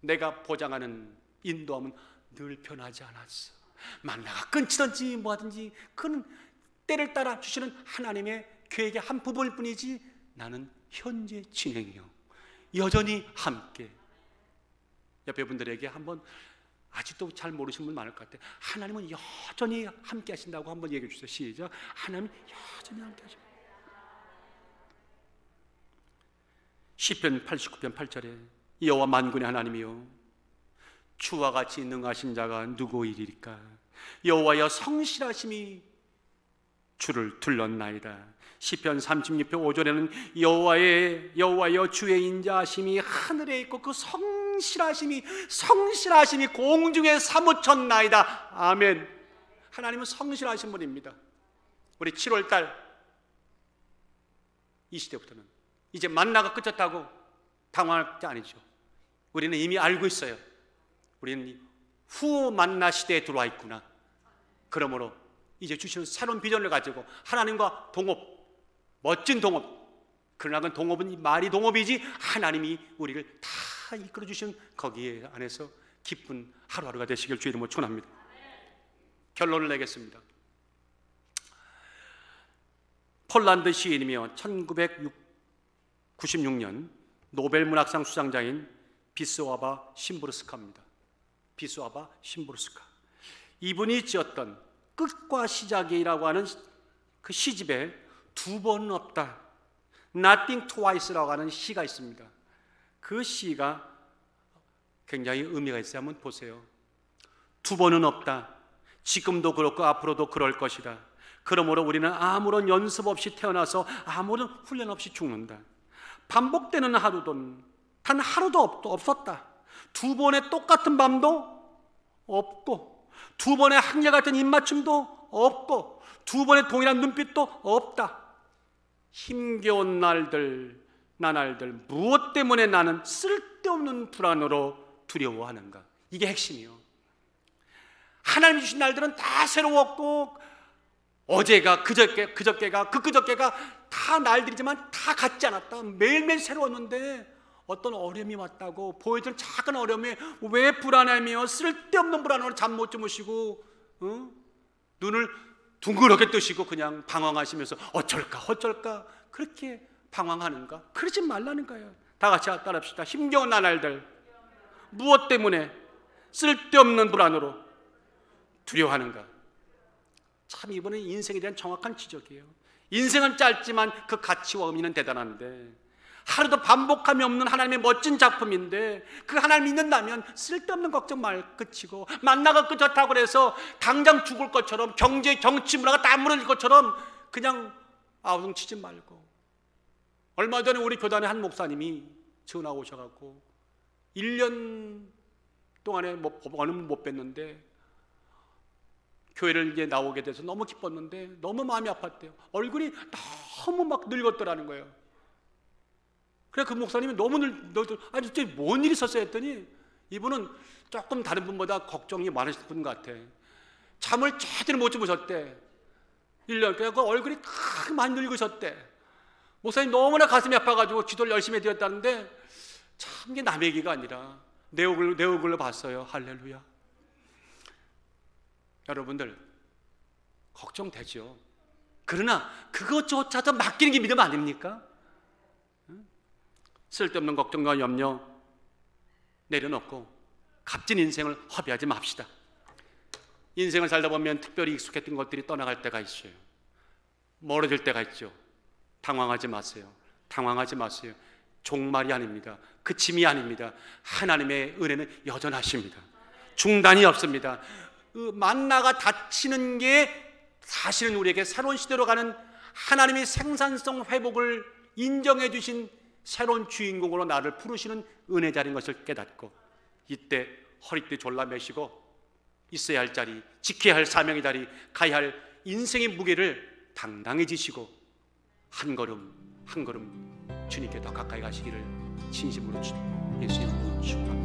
[SPEAKER 1] 내가 보장하는 인도함은 늘 변하지 않았어. 만나가 끊치든지 뭐하든지 그는 때를 따라 주시는 하나님의 계획의 한 부분일 뿐이지 나는 현재 진행이요. 여전히 함께. 옆에 분들에게 한번 아직도 잘 모르시는 분 많을 것 같아요. 하나님은 여전히 함께 하신다고 한번 얘기해 주세요. 시작. 하나님 여전히 함께 하십니다. 시편 89편 8절에 여호와 만군의 하나님이요 주와 같이 능하신 자가 누구이리까? 여호와여 성실하심이 주를 둘렀나이다. 시편 36편 5절에는 여호와의 여호와여 주의 인자하심이 하늘에 있고 그 성실하심이 성실하심이 공중에 사무쳤나이다. 아멘. 하나님은 성실하신 분입니다. 우리 7월 달 이 시대부터는 이제 만나가 끝졌다고 당황할 게 아니죠. 우리는 이미 알고 있어요. 우리는 후 만나 시대에 들어와 있구나. 그러므로 이제 주시는 새로운 비전을 가지고 하나님과 동업, 멋진 동업. 그러나 그 동업은 말이 동업이지 하나님이 우리를 다 이끌어 주신 거기에 안에서 기쁜 하루하루가 되시길 주의 이름으로 축원합니다. 결론을 내겠습니다. 폴란드 시인이며 1906 96년 노벨 문학상 수상자인 비스와바 심부르스카입니다. 비스와바 심부르스카. 이분이 지었던 끝과 시작이라고 하는 그 시집에 두 번은 없다. Nothing Twice라고 하는 시가 있습니다. 그 시가 굉장히 의미가 있어요. 한번 보세요. 두 번은 없다. 지금도 그렇고 앞으로도 그럴 것이다. 그러므로 우리는 아무런 연습 없이 태어나서 아무런 훈련 없이 죽는다. 반복되는 하루든 단 하루도 없었다. 두 번의 똑같은 밤도 없고, 두 번의 한결같은 입맞춤도 없고, 두 번의 동일한 눈빛도 없다. 힘겨운 날들, 나날들, 무엇 때문에 나는 쓸데없는 불안으로 두려워하는가? 이게 핵심이요. 하나님 주신 날들은 다 새로웠고, 어제가 그저께, 그저께가, 그 그저께가 다 날들이지만 다 같지 않았다. 매일매일 새로웠는데 어떤 어려움이 왔다고 보여준 작은 어려움에 왜 불안하며 쓸데없는 불안으로 잠 못 주무시고 어? 눈을 둥그렇게 뜨시고 그냥 방황하시면서 어쩔까 어쩔까? 그렇게 방황하는가? 그러지 말라는 거예요? 다 같이 따라합시다. 힘겨운 나날들. 무엇 때문에 쓸데없는 불안으로 두려워하는가? 참 이번에 인생에 대한 정확한 지적이에요. 인생은 짧지만 그 가치와 의미는 대단한데 하루도 반복함이 없는 하나님의 멋진 작품인데 그 하나님 믿는다면 쓸데없는 걱정 말 끝이고 만나가 끝좋다고 그래서 당장 죽을 것처럼 경제 정치 문화가 다 무너질 것처럼 그냥 아우성 치지 말고 얼마 전에 우리 교단의 한 목사님이 전화 오셔갖고 1년 동안에 뭐 어느 못 뵀는데 교회를 이제 나오게 돼서 너무 기뻤는데 너무 마음이 아팠대요. 얼굴이 너무 막 늙었더라는 거예요. 그래 그 목사님이 너무 늘, 너도 아니 진짜 뭔 일이 있었어요 했더니 이분은 조금 다른 분보다 걱정이 많으신 분 같아. 잠을 제대로 못 주무셨대. 1년 그래 그 얼굴이 다 많이 늙으셨대. 목사님 너무나 가슴이 아파가지고 기도를 열심히 해드렸다는데 참 이게 남의 얘기가 아니라 내 얼굴 내 얼굴로 봤어요. 할렐루야. 여러분들 걱정되죠. 그러나 그것조차도 맡기는 게 믿음 아닙니까? 쓸데없는 걱정과 염려 내려놓고 값진 인생을 허비하지 맙시다. 인생을 살다 보면 특별히 익숙했던 것들이 떠나갈 때가 있어요. 멀어질 때가 있죠. 당황하지 마세요. 당황하지 마세요. 종말이 아닙니다. 그침이 아닙니다. 하나님의 은혜는 여전하십니다. 중단이 없습니다. 그 만나가 닫히는 게 사실은 우리에게 새로운 시대로 가는 하나님의 생산성 회복을 인정해 주신 새로운 주인공으로 나를 부르시는 은혜 자리인 것을 깨닫고 이때 허리띠 졸라 매시고 있어야 할 자리, 지켜야 할 사명의 자리, 가야 할 인생의 무게를 당당히 지시고 한 걸음 한 걸음 주님께 더 가까이 가시기를 진심으로 예수님으로 축복합니다.